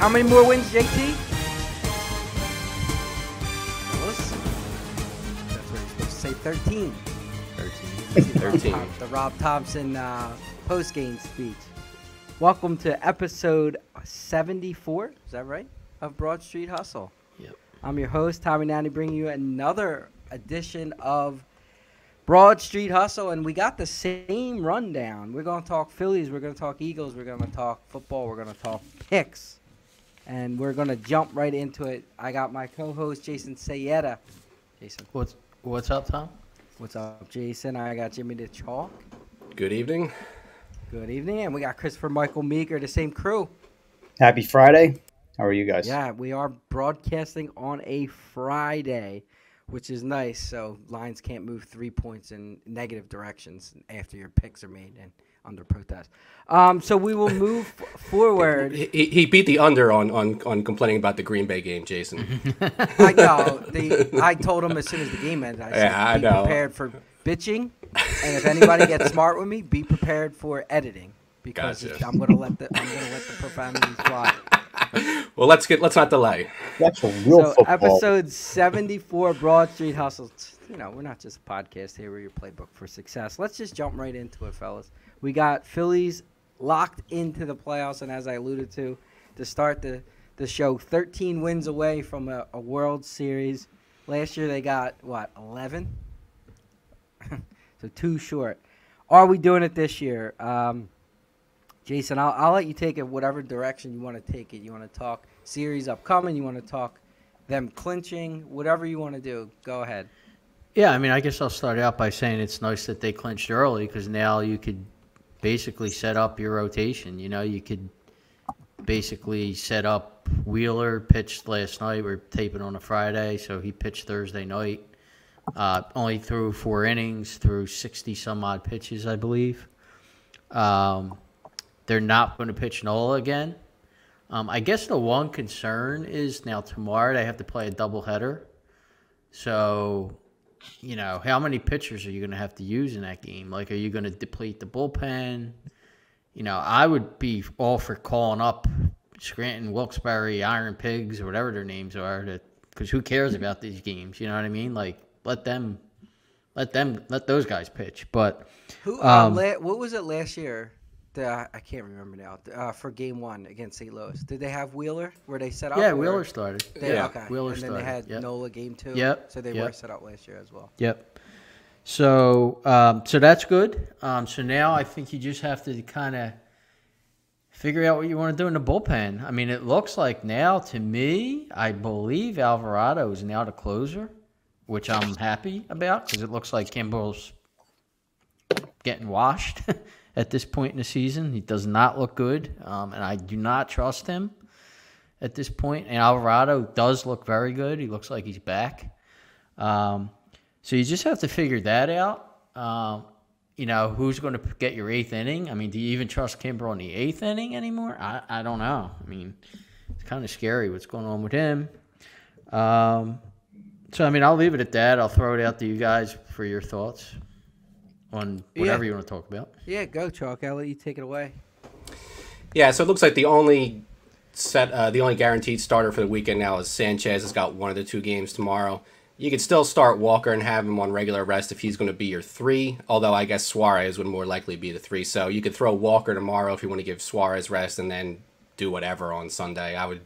How many more wins, JT? Fellas? That's what you're supposed to say. 13. 13. Rob 13. The Rob Thomson uh, post game speech. Welcome to episode 74. Is that right? Of Broad Street Hustle. Yep. I'm your host, Tommy Nanny, bringing you another edition of Broad Street Hustle, and we got the same rundown. We're going to talk Phillies, we're going to talk Eagles, we're going to talk football, we're going to talk picks, and we're going to jump right into it. I got my co-host Jason Sayeda. Jason, What's what's up, Tom? what's up, Jason? I got Jimmy the Chalk. Good evening. Good evening, and we got Christopher Michael Meeker, the same crew. Happy Friday. How are you guys? Yeah, we are broadcasting on a Friday, which is nice. So lines can't move three points in negative directions after your picks are made and under protest. Um, so we will move forward. He, he- he beat the under on, on, on complaining about the Green Bay game, Jason. I know. The, I told him as soon as the game ended. I said, Yeah, I be know. prepared for bitching, and if anybody gets smart with me, be prepared for editing because Gotcha. I'm gonna let the I'm gonna let the profanities fly. well, let's get let's not delay. That's a real so football. episode 74 broad street hustle you know we're not just a podcast here we're your playbook for success let's just jump right into it fellas we got phillies locked into the playoffs and as i alluded to to start the, the show 13 wins away from a, a world series last year they got what 11 so too short are we doing it this year um, Jason, I'll, I'll let you take it whatever direction you want to take it. You want to talk series upcoming, you want to talk them clinching, whatever you want to do. Go ahead. Yeah, I mean, I guess I'll start out by saying it's nice that they clinched early because now you could basically set up your rotation. You know, you could basically set up Wheeler pitched last night. We're taping on a Friday, so he pitched Thursday night. Uh, only threw four innings, threw sixty some odd pitches, I believe. Um, they're not going to pitch Nola again. Um, I guess the one concern is now tomorrow they have to play a doubleheader. So, you know, how many pitchers are you going to have to use in that game? Like, are you going to deplete the bullpen? You know, I would be all for calling up Scranton, Wilkes-Barre, Iron Pigs, or whatever their names are, because who cares about these games? You know what I mean? Like, let them, let them, let those guys pitch. But Who? Uh, Um, la- what was it last year? The, I can't remember now. Uh, for game one against St. Louis, did they have Wheeler? Were they set up? yeah, Wheeler started. They, Yeah, okay. Wheeler and then started. they had Yep. Nola game two. Yep, So they yep. were set up last year as well. Yep. So, um, so that's good. Um, so now I think you just have to kind of figure out what you want to do in the bullpen. I mean, it looks like now to me, I believe Alvarado is now the closer, which I'm happy about because it looks like Kimbrel's getting washed at this point in the season. He does not look good, um, and I do not trust him at this point. And Alvarado does look very good. He looks like he's back. Um, so you just have to figure that out. Um, you know, who's going to get your eighth inning? I mean, do you even trust Kimbrel in the eighth inning anymore? I, I don't know. I mean, it's kind of scary what's going on with him. Um, so, I mean, I'll leave it at that. I'll throw it out to you guys for your thoughts on whatever Yeah. you want to talk about. Yeah, go Chalk. I'll let you take it away. Yeah, so it looks like the only set, uh, the only guaranteed starter for the weekend now is Sanchez. Has got one of the two games tomorrow. You could still start Walker and have him on regular rest if he's going to be your three. Although I guess Suarez would more likely be the three. So you could throw Walker tomorrow if you want to give Suarez rest, and then do whatever on Sunday. I would.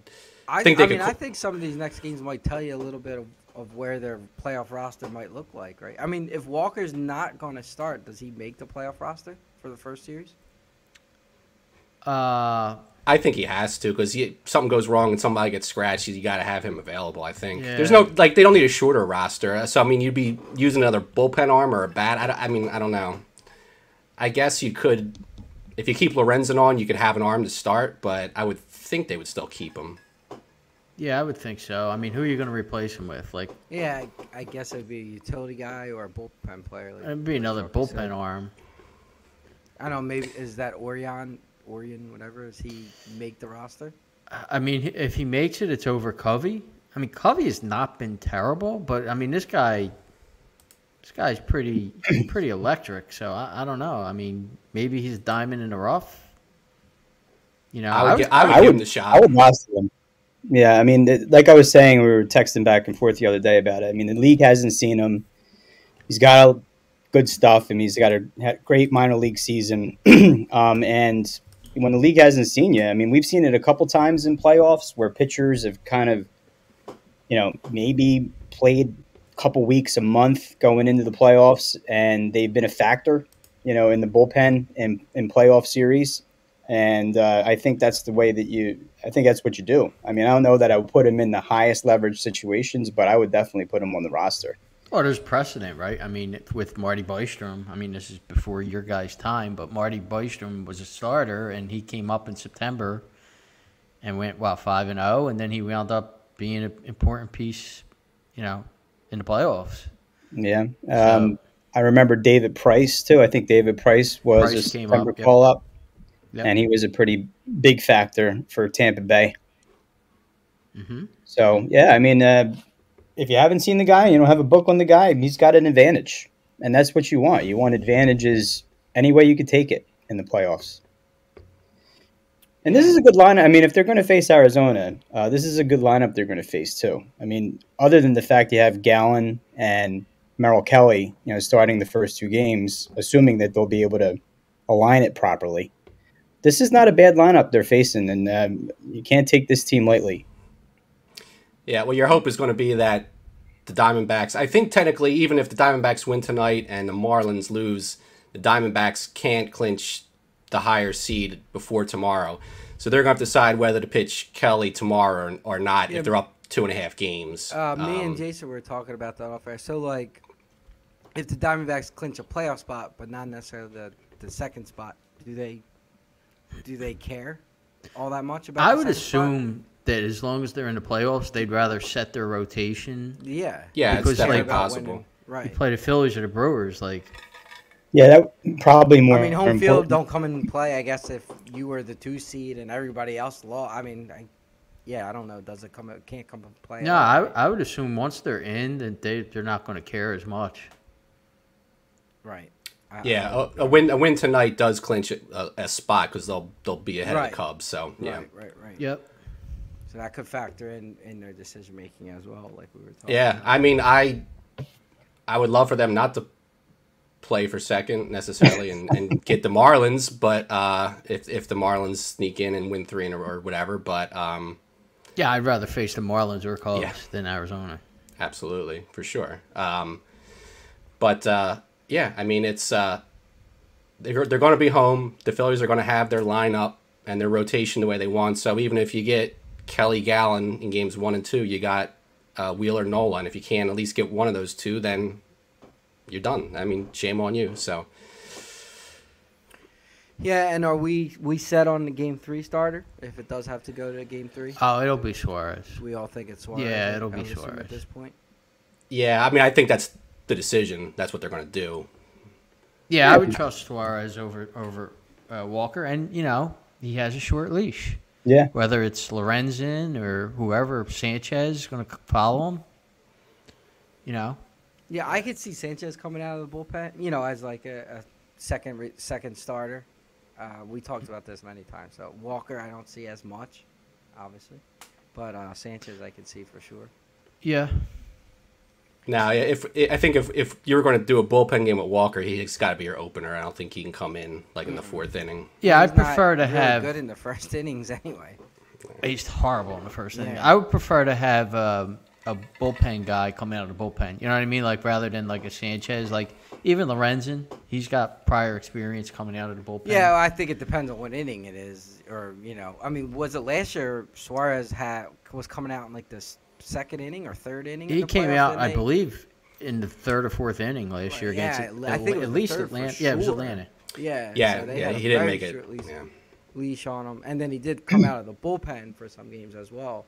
I Think think. they I could mean, I think some of these next games might tell you a little bit of, of where their playoff roster might look like, right? I mean, if Walker's not going to start, does he make the playoff roster for the first series? Uh, I think he has to because something goes wrong and somebody gets scratched. You got to have him available. I think there's no like they don't need a shorter roster. So I mean, you'd be using another bullpen arm or a bat. I, I mean, I don't know. I guess you could, if you keep Lorenzen on, you could have an arm to start. But I would think they would still keep him. Yeah, I would think so. I mean, who are you going to replace him with? Like, Yeah, I, I guess it would be a utility guy or a bullpen player. Like, it'd be another like you said. bullpen arm. I don't know. Maybe is that Orion, Orion, whatever? Does he make the roster? I mean, if he makes it, it's over Covey. I mean, Covey has not been terrible, but I mean, this guy, this guy's pretty, pretty electric. So I, I don't know. I mean, maybe he's a diamond in the rough. You know, I would, gi- I would I give would- him the shot. I would roster him. Yeah, I mean, like I was saying, we were texting back and forth the other day about it. I mean, the league hasn't seen him. He's got good stuff. I mean, he's got a great minor league season. um, and when the league hasn't seen you, I mean, we've seen it a couple times in playoffs where pitchers have kind of, you know, maybe played a couple weeks, a month going into the playoffs, and they've been a factor, you know, in the bullpen and in playoff series. And uh, I think that's the way that you. I think that's what you do. I mean, I don't know that I would put him in the highest leverage situations, but I would definitely put him on the roster. Well, there's precedent, right? I mean, with Marty Bystrom, I mean, this is before your guys' time, but Marty Bystrom was a starter, and he came up in September and went, well, 5 and 0, and then he wound up being an important piece, you know, in the playoffs. Yeah. Um, I remember David Price too. I think David Price was Price a September up, call up, Yep. and he was a pretty big factor for Tampa Bay. hmm So yeah, I mean, uh, if you haven't seen the guy, you don't have a book on the guy. He's got an advantage, and that's what you want. You want advantages any way you could take it in the playoffs. And this is a good lineup. I mean, if they're going to face Arizona, uh, this is a good lineup they're going to face too. I mean, other than the fact you have Gallen and Merrill Kelly, you know, starting the first two games, assuming that they'll be able to align it properly. This is not a bad lineup they're facing, and um, you can't take this team lightly. Yeah, well, your hope is going to be that the Diamondbacks. I think technically, even if the Diamondbacks win tonight and the Marlins lose, the Diamondbacks can't clinch the higher seed before tomorrow. So they're going to have to decide whether to pitch Kelly tomorrow or, or not Yeah, if they're up two and a half games. Uh, me Um, and Jason were talking about that off air. So like, if the Diamondbacks clinch a playoff spot, but not necessarily the, the second spot, do they do they care all that much about? I the would second spot? assume that as long as they're in the playoffs, they'd rather set their rotation. Yeah. Yeah, Because, it's definitely like- possible. winning. Right. Play the Phillies or the Brewers, like Yeah, that probably more. I mean, home field important. don't come in play. I guess if you were the two seed and everybody else lost, I mean, I, yeah, I don't know. Does it come? It can't come in play. no, I, I would assume once they're in, that they they're not going to care as much. right. I- Yeah, a, a win a win tonight does clinch a, a spot because they'll they'll be ahead of the Cubs. So yeah, Right. Right. Right. Yep. So that could factor in in their decision making as well, like we were talking. yeah. about. I mean, I I would love for them not to play for second necessarily and, and get the Marlins, but uh, if if the Marlins sneak in and win three in a row or whatever, but um, Yeah, I'd rather face the Marlins or Cubs Yeah. than Arizona. absolutely for sure. Um, but uh, yeah, I mean, it's uh, they're they're going to be home. The Phillies are going to have their lineup and their rotation the way they want. So even if you get Kelly Gallen in games one and two, you got uh, Wheeler Nolan. If you can at least get one of those two, then you're done. I mean, shame on you. So Yeah, and are we we set on the game three starter if it does have to go to game three? Oh, it'll be Suarez. We all think it's Suarez. Yeah, it'll I be would Suarez. at this point. yeah, I mean, I think that's the decision. That's what they're going to do. Yeah, I would trust Suarez over over uh, Walker, and you know he has a short leash. Yeah, Whether it's Lorenzen or whoever Sanchez is going to follow him, you know. Yeah, I could see Sanchez coming out of the bullpen. You know, as like a, a second re- second starter. Uh, we talked about this many times. So Walker, I don't see as much, obviously, but uh, Sanchez, I can see for sure. Yeah. Now, if I think if if you were going to do a bullpen game with Walker, he's got to be your opener. I don't think he can come in like in the fourth inning. Yeah, I'd He's not prefer to really have. good in the first innings anyway. He's horrible in the first inning. Yeah. I would prefer to have um, a bullpen guy coming out of the bullpen. You know what I mean? Like rather than like a Sanchez. Like even Lorenzen, he's got prior experience coming out of the bullpen. Yeah, I think it depends on what inning it is, or you know, I mean, was it last year Suarez had was coming out in like this second inning or third inning? in he the came playoffs, out, didn't I he? believe, in the third or fourth inning last year Yeah, against. I think it at least third for Atlanta. Yeah, it was. Atlanta. Yeah, Yeah, so they yeah, had he didn't make it. short leash, Yeah. leash on him, and then he did come out of the bullpen for some games as well,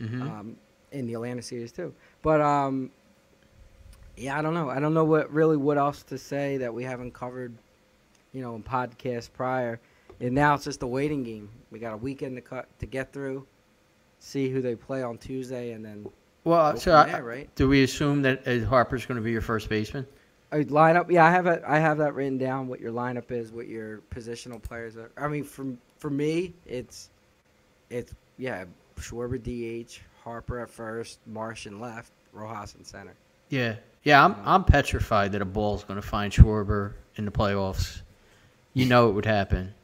Mhm. um, in the Atlanta series too. But um, yeah, I don't know. I don't know what really what else to say that we haven't covered, you know, in podcasts prior. And now it's just a waiting game. We got a weekend to cut to get through, see who they play on Tuesday, and then Well, so I, there, right? do we assume that Ed Harper's going to be your first baseman? Uh, lineup, yeah, I have it. I have that written down. What your lineup is, what your positional players are. I mean, from for me, it's it's yeah, Schwarber DH, Harper at first, Marsh in left, Rojas in center. Yeah, yeah. I'm I'm petrified that a ball's going to find Schwarber in the playoffs. You know it would happen.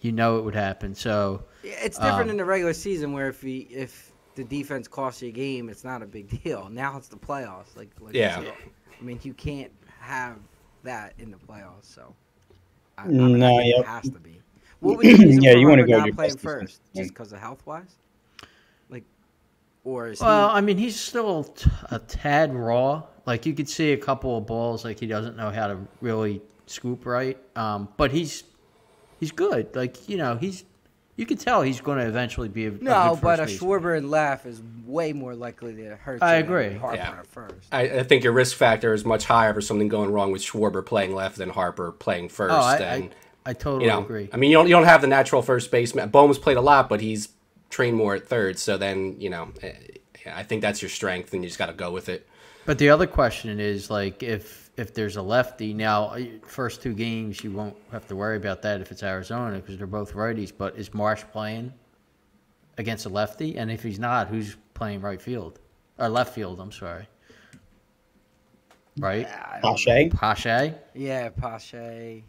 You know it would happen. So It's different Um, in the regular season where if he, if the defense costs you a game, it's not a big deal. Now it's the playoffs. Like, like Yeah. said. I mean, you can't have that in the playoffs. So, I, I No, mean, I yep. it has to be. What was the reason Yeah, you wanna Harper go not your playing best defense. first? Just because of health wise? Like, or is Well, he? I mean, he's still a tad raw. Like you could see a couple of balls, like he doesn't know how to really scoop right. Um, but he's he's good. Like you know, he's you could tell he's going to eventually be a, a No, good but a first baseman. Schwarber and Laugh is way more likely to hurt. I you than agree. Harper Yeah. at first. I, I think your risk factor is much higher for something going wrong with Schwarber playing left than Harper playing first. Oh, I, and, I, I totally you know, agree. I mean, you don't you don't have the natural first baseman. Bohm's played a lot, but he's trained more at third. So then, you know, eh, I think that's your strength, and you just got to go with it. But the other question is like if if there's a lefty now, uh, first two games you won't have to worry about that if it's Arizona because they're both righties. But is Marsh playing against a lefty? And if he's not, who's playing right field or left field? I'm sorry. Right, Yeah, I. Pache? Pache Yeah, Pache.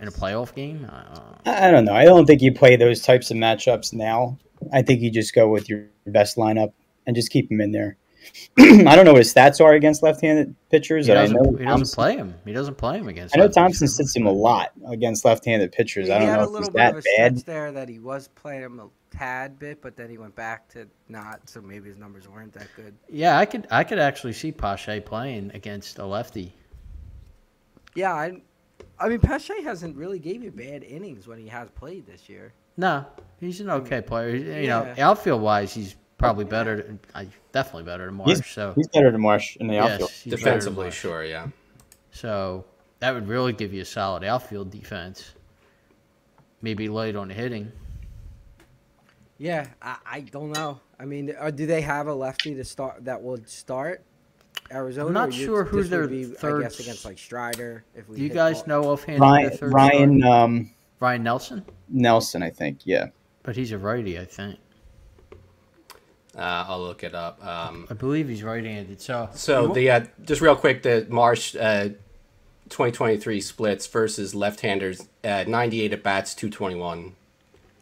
In a playoff game. Uh, I I don't know. I don't think you play those types of matchups now. I think you just go with your best lineup and just keep him in there. I don't know what his stats are against left-handed pitchers. he I doesn't, know he doesn't play him. He doesn't play him against. I know lefties. Thomson sits him a lot against left-handed pitchers. I he don't had know a if little he's bit of that a bad. stretch there that he was playing him a tad bit, but then he went back to not. So maybe his numbers weren't that good. Yeah, I could I could actually see Pache playing against a lefty. Yeah, I, I mean, Pache hasn't really gave you bad innings when he has played this year. No, he's an okay um, player. You know, outfield wise, he's probably better. Than, uh, definitely better than Marsh. He's, so he's better than Marsh in the yes, outfield. he's Defensively, sure, yeah. So that would really give you a solid outfield defense. Maybe light on the hitting. Yeah, I, I don't know. I mean, uh, do they have a lefty to start that would start Arizona? not or you- sure who this their would be, I third guess against like Strider. If we Do you guys all- know offhand who Ryan, third Ryan um, Ryne Nelson? Nelson, I think. Yeah. But he's a righty, I think. Uh, I'll look it up. Um, I believe he's right-handed. So So the uh, just real quick, the Marsh uh, 2023 splits versus left-handers, uh, 98 at bats, 221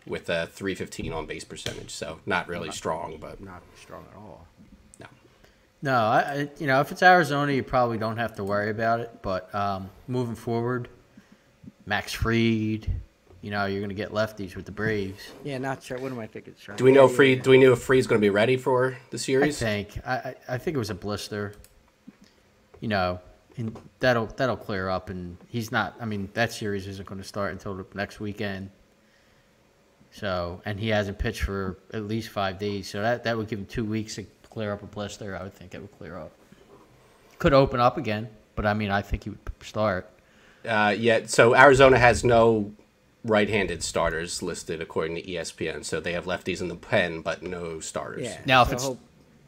with a 315 on base percentage. So not really strong, but not strong at all. no. No, I, I you know if it's Arizona, you probably don't have to worry about it. But um, moving forward, Max Fried, you know you're going to get lefties with the Braves. Yeah, not sure. What am I thinking? Strider? Do we know Yeah, Free? yeah, Do we know if Fried's going to be ready for the series? I series? think I, I I think it was a blister. You know, and that'll that'll clear up, and he's not. I mean, that series isn't going to start until the next weekend. So, and he hasn't pitched for at least five days, so that that would give him two weeks to clear up a blister. I would think it would clear up. Could open up again, but I mean, I think he would start. Uh, yeah. So Arizona has no right-handed starters listed according to E ESPN. So they have lefties in the pen, but no starters. Yeah. Now, if so it's- hope,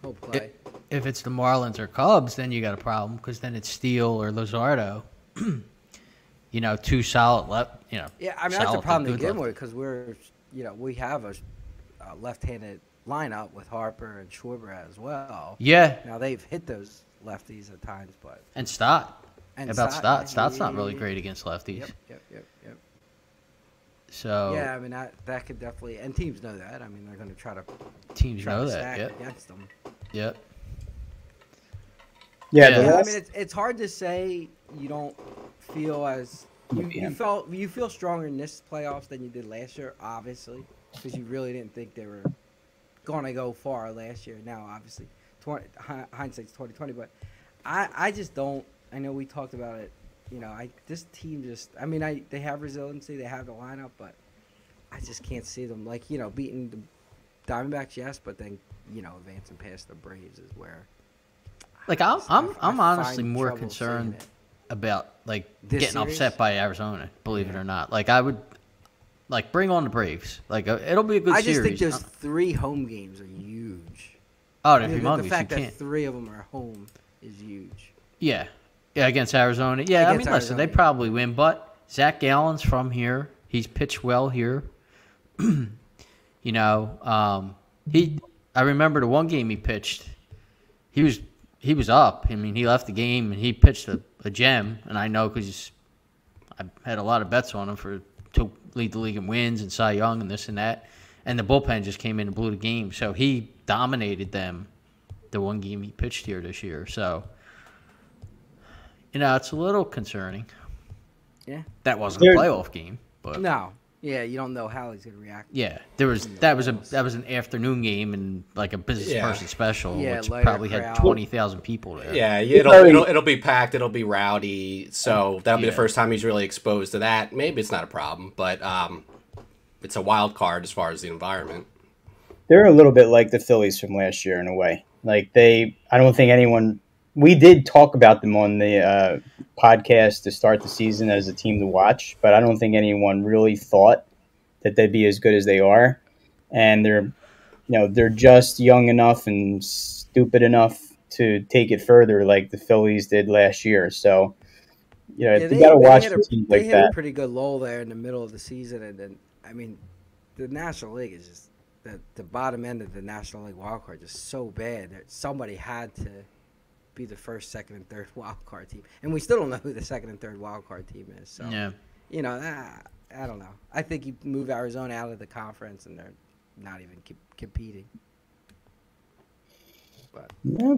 hope play. If it's the Marlins or Cubs, then you got a problem because then it's Steele or Luzardo. you know, two solid left. You know, Yeah, I mean that's solid the problem to good begin lefties. with because we're, you know, we have a, a left-handed lineup with Harper and Schwarber as well. Yeah, Now they've hit those lefties at times, but and Stott. and About Stott, Stott. Stott's not really great against lefties. Yep, yep, yep, yep. So Yeah, I mean that that could definitely, and teams know that. I mean they're going to try to teams try know to that. stack Yep. against them. Yep. Yeah. Yeah. Yeah, I mean it's it's hard to say you don't feel as you, you felt you feel stronger in this playoffs than you did last year, obviously, because you really didn't think they were going to go far last year. Now, obviously, 20, hi- hindsight's twenty twenty, but I I just don't. I know we talked about it. You know, I this team just. I mean, I they have resiliency, they have the lineup, but I just can't see them like you know beating the Diamondbacks, yes, but then you know advancing past the Braves is where. Like I'm, I- I'm, I I'm honestly more concerned about like This getting series? upset by Arizona. Believe it or not, like I would, like bring on the Braves. Like uh, it'll be a good I just series. think those Uh, three home games are huge. oh, I they're the, fact that can't. three of them are home is huge. Yeah, yeah, against Arizona. Yeah, I Against mean, listen, they probably win, but Zach Gallen's from here. He's pitched well here. you know, um, he. I remember the one game he pitched. He was he was up. I mean, he left the game and he pitched a, a gem, and I know because I had a lot of bets on him for to lead the league in wins and Cy Young and this and that. And the bullpen just came in and blew the game, so he dominated them. The one game he pitched here this year, so you know it's a little concerning. Yeah. That wasn't There- a playoff game, but No. Yeah, you don't know how he's gonna react. yeah, there was that was a that was an afternoon game and like a business Yeah. person special, Yeah, which lighter probably had crowd. twenty thousand people there. Yeah, it'll, it'll it'll be packed. It'll be rowdy. So that'll be Yeah. the first time he's really exposed to that. Maybe it's not a problem, but um, it's a wild card as far as the environment. They're a little bit like the Phillies from last year in a way. Like they, I don't think anyone. We did talk about them on the uh, podcast to start the season as a team to watch, but I don't think anyone really thought that they'd be as good as they are. And they're, you know, they're just young enough and stupid enough to take it further, like the Phillies did last year. So, you know, Yeah, you got to watch a, teams they like that. a pretty good lull there in the middle of the season, and then I mean, the National League is just the the bottom end of the National League wild card is so bad that somebody had to be the first, second, and third wild card team, and we still don't know who the second and third wild card team is. So yeah. you know, ah, I don't know. I think you move Arizona out of the conference, and they're not even keep competing. But Yeah.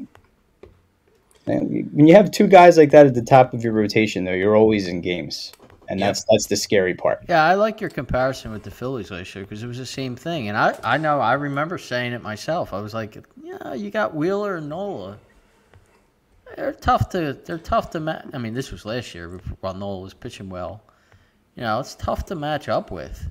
When you have two guys like that at the top of your rotation, though, you're always in games, and Yep. that's that's the scary part. Yeah, I like your comparison with the Phillies last year because it was the same thing, and I, I know I remember saying it myself. I was like, yeah, you got Wheeler and Nola. They're tough to they're tough to match. I mean, this was last year while Nola was pitching well. You know, it's tough to match up with.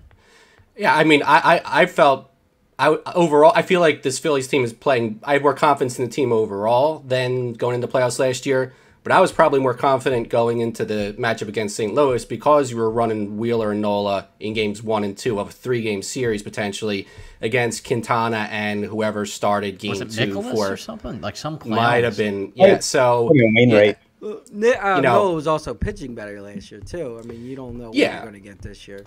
Yeah, I mean, I, I, I felt I overall I feel like this Phillies team is playing. I had more confidence in the team overall than going into playoffs last year. But I was probably more confident going into the matchup against St. Louis because you were running Wheeler and Nola in games one and two of a three game series potentially against Quintana and whoever started game Was it two Nicholas for or something like some clowns? might have been yeah. So I mean, Wainwright. uh, Ni- uh, You know- Nola was also pitching better last year too. I mean, you don't know what Yeah. you're going to get this year.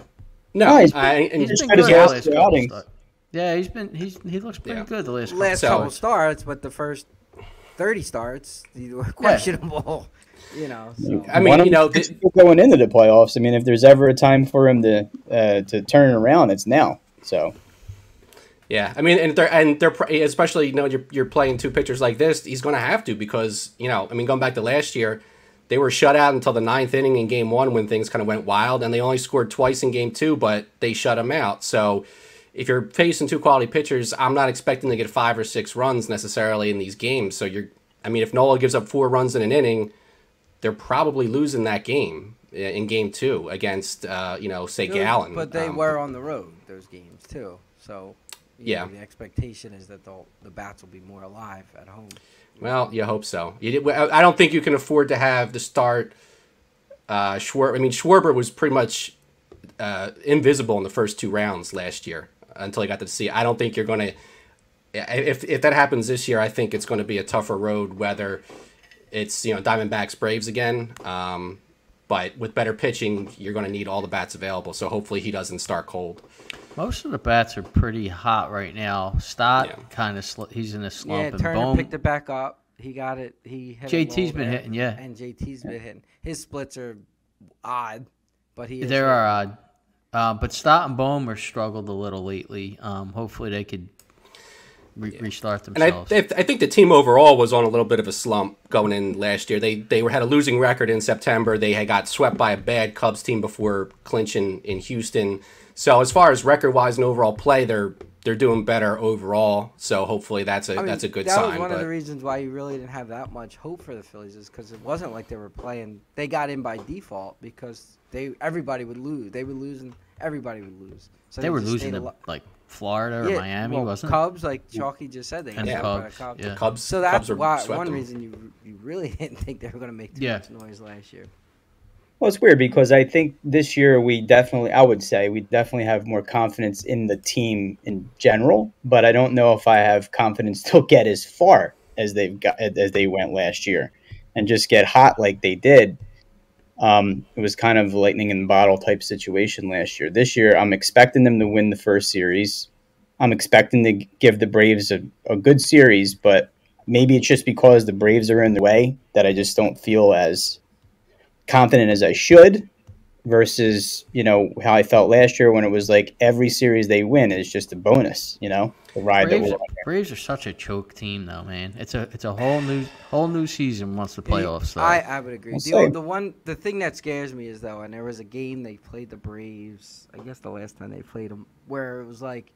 no, Oh, he's- I, and He's Just been good good as the last last two couple outings. start- Yeah, he's been he's he looks pretty Yeah. good the last. last So- couple starts, but the first thirty starts they were questionable. You know, so. I mean, you know, them's going into the playoffs. I mean, if there's ever a time for him to uh, to turn it around, it's now. So Yeah, I mean, and they're and they're especially you know you're you're playing two pitchers like this. He's going to have to because you know I mean going back to last year, they were shut out until the ninth inning in game one when things kind of went wild, and they only scored twice in game two, but they shut him out. So if you're facing two quality pitchers, I'm not expecting to get five or six runs necessarily in these games. So you're, I mean, if Nola gives up four runs in an inning, they're probably losing that game in game two against uh, you know say Gallen. But they Um, were on the road those games too. So Yeah. know, the expectation is that the the bats will be more alive at home. Well, you hope so. You did, I I don't think you can afford to have the start. Uh, Schwar- I mean, Schwarber was pretty much uh, invisible in the first two rounds last year until he got to see. I don't think you're going to. If if that happens this year, I think it's going to be a tougher road. Whether it's you know Diamondbacks Braves again, um, but with better pitching, you're going to need all the bats available. So hopefully he doesn't start cold. Most of the bats are pretty hot right now. Stott Yeah. kind of sl- he's in a slump, Yeah, and Turner Bohm picked it back up. He got it. He hit a JT's low been there, hitting, yeah. and JT's been hitting. His splits are odd, but he is There are odd. Uh, but Stott and Bohm are struggled a little lately. Um, hopefully they could re- restart And I, themselves. I I think the team overall was on a little bit of a slump going in last year. They they were, had a losing record in September. They had got swept by a bad Cubs team before clinching in Houston. So as far as record wise and overall play, they're they're doing better overall. So hopefully that's a I mean, that's a good that sign. was one but of the reasons why you really didn't have that much hope for the Phillies is because it wasn't like they were playing. They got in by default because they everybody would lose. They would lose and everybody would lose. So they were losing stayed to like Florida or Yeah, Miami, well, wasn't it? Cubs, like Chalky just said, they got And swept by the Cubs, yeah. Cubs. So that's Cubs why one them. reason you you really didn't think they were going to make too Yeah. much noise last year. Well, it's weird because I think this year we definitely, I would say, we definitely have more confidence in the team in general. But I don't know if I have confidence to get as far as they've got as they went last year, and just get hot like they did. Um, it was kind of lightning in the bottle type situation last year. This year, I'm expecting them to win the first series. I'm expecting to give the Braves a, a good series, but maybe it's just because the Braves are in the way that I just don't feel as confident as I should versus, you know, how I felt last year when it was like every series they win is just a bonus, you know, the ride Braves, that we're on. Braves are such a choke team, though, man. It's a it's a whole new whole new season once the playoffs start. I would agree. The, the one, the thing that scares me is though, and there was a game they played the Braves. I guess the last time they played them, where it was like,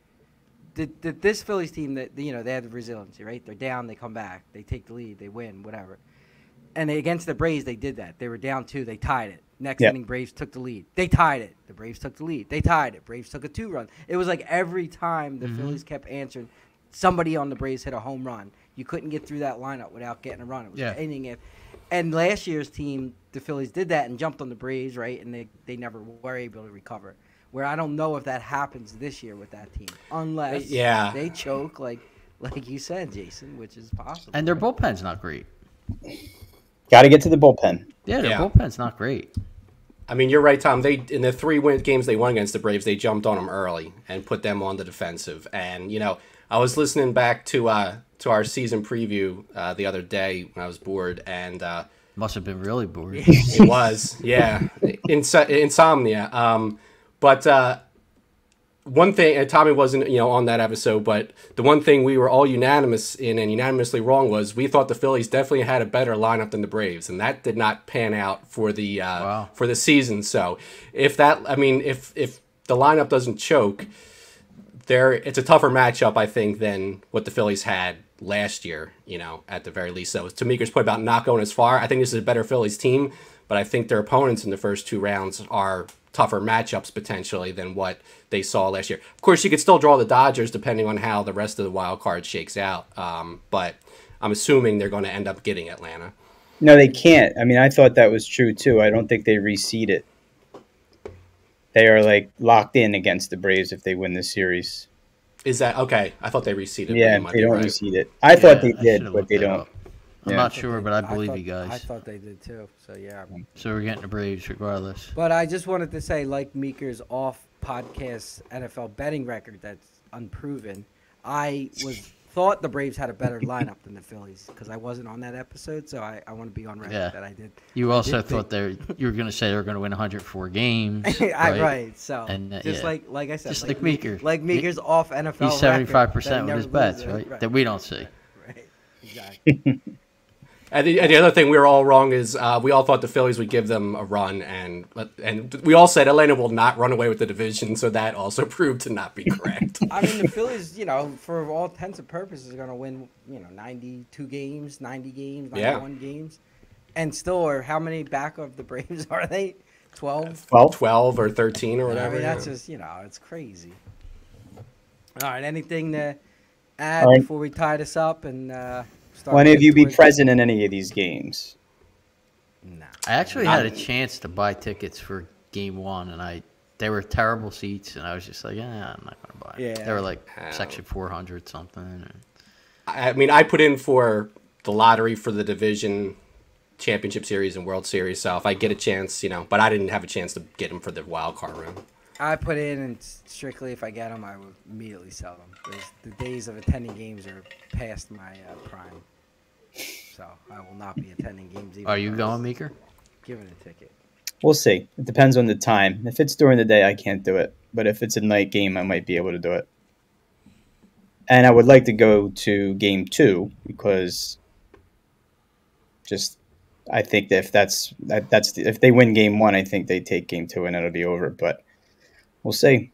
did, did this Phillies team that you know they have the resiliency, right? They're down, they come back, they take the lead, they win, whatever. And they, against the Braves, they did that. They were down two, they tied it. Next Yeah. inning, Braves took the lead. They tied it. The Braves took the lead. They tied it. Braves took a two run. It was like every time the mm-hmm. Phillies kept answering, somebody on the Braves hit a home run. You couldn't get through that lineup without getting a run. It was Yeah. inning after and last year's team, the Phillies did that and jumped on the Braves, right? And they, they never were able to recover. Where I don't know if that happens this year with that team, unless uh, Yeah. they choke like like you said, Jason, which is possible. and their bullpen's not great. Got to get to the bullpen. Yeah, their Yeah. bullpen's not great. I mean, you're right, Tom. They in the three win games they won against the Braves, they jumped on them early and put them on the defensive. And you know, I was listening back to uh, to our season preview uh, the other day when I was bored, and uh, Must have been really bored. it was yeah, Inso- insomnia. Um, but uh, one thing, and Tommy wasn't you know on that episode, but the one thing we were all unanimous in and unanimously wrong was we thought the Phillies definitely had a better lineup than the Braves, and that did not pan out for the uh, Wow. for the season. So if that, I mean, if if the lineup doesn't choke, there it's a tougher matchup, I think, than what the Phillies had last year. You know, at the very least. So to Meeker's point about not going as far, I think this is a better Phillies team, but I think their opponents in the first two rounds are tougher matchups potentially than what they saw last year. Of course, you could still draw the Dodgers depending on how the rest of the wild card shakes out. Um, but I'm assuming they're going to end up getting Atlanta. No, they can't. I mean, I thought that was true too. I don't think they reseed it. They are like locked in against the Braves if they win the series. Is that okay? I thought they reseeded. but Yeah, they don't right. reseed it. I thought they did, but they don't. up. I'm Yeah. not sure, but I believe thought, you guys. I thought they did too. So yeah. So we're getting the Braves regardless. But I just wanted to say, like Meeker's off podcast NFL betting record that's unproven, I was thought the Braves had a better lineup than the Phillies because I wasn't on that episode, so I, I want to be on record Yeah. that I did. You also did thought they're you were going to say they were going to win 104 games. I, right? right. So And, uh, just yeah. like like I said, Just like Meeker. like Meeker's off NFL. He's record 75 that percent he with his bets, right? Right. That we don't see. right. Exactly. And the, and the other thing we were all wrong is uh, we all thought the Phillies would give them a run, and and we all said Atlanta will not run away with the division, so that also proved to not be correct. I mean, the Phillies, you know, for all intents and purposes, are going to win, you know, 92 games, 90 games, Yeah. 91 games. And still, or how many back of the Braves are they? 12? Well, Twelve or thirteen or whatever. I mean, that's yeah. just, you know, it's crazy. All right, anything to add All right. before we tie this up and uh, start? will any of you be present in any of these games? Nah. I actually had a chance to buy tickets for game one, and I they were terrible seats, and I was just like, yeah, I'm not going to buy. it. Yeah. They were like section 400 something. and- I mean, I put in for the lottery for the division championship series and World Series. So if I get a chance, you know, but I didn't have a chance to get them for the wild card round. I put in, and strictly if I get them, I will immediately sell them. There's, the days of attending games are past my uh, prime. So I will not be attending games. even Are you going, was Meeker? Given a ticket. We'll see. It depends on the time. If it's during the day, I can't do it. But if it's a night game, I might be able to do it. And I would like to go to game two because just I think that if that's that, that's the, if they win game one, I think they take game two and it'll be over. But we'll see.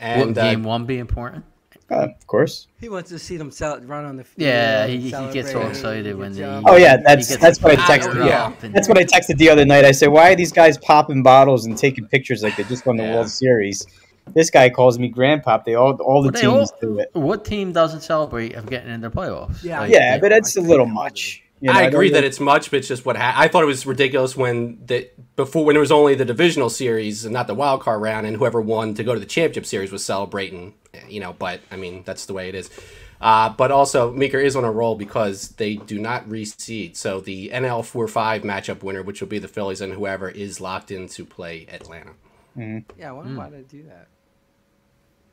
And Would uh, game one be important? Uh, of course. He wants to see them sell, run on the field. Yeah, he, he gets all excited he when they. Oh, yeah, that's- that's what I texted, yeah. That's what I texted the other night. I said, "Why are these guys popping bottles and taking pictures like they just won the Yeah. World Series?" This guy calls me grandpop. They all all the Well, teams all- do it. What team doesn't celebrate of getting in the playoffs? Yeah, Like, Yeah, they- but it's a I little think I much. You know, I don't agree that think- it's much, but it's just what ha- I thought it was ridiculous when the before when it was only the divisional series and not the wild card round, and whoever won to go to the championship series was celebrating. You know, but I mean that's the way it is. Uh, but also, Meeker is on a roll because they do not reseed. So the NL 4 5 matchup winner, which will be the Phillies and whoever, is locked in to play Atlanta. Yeah, I wonder why they do that.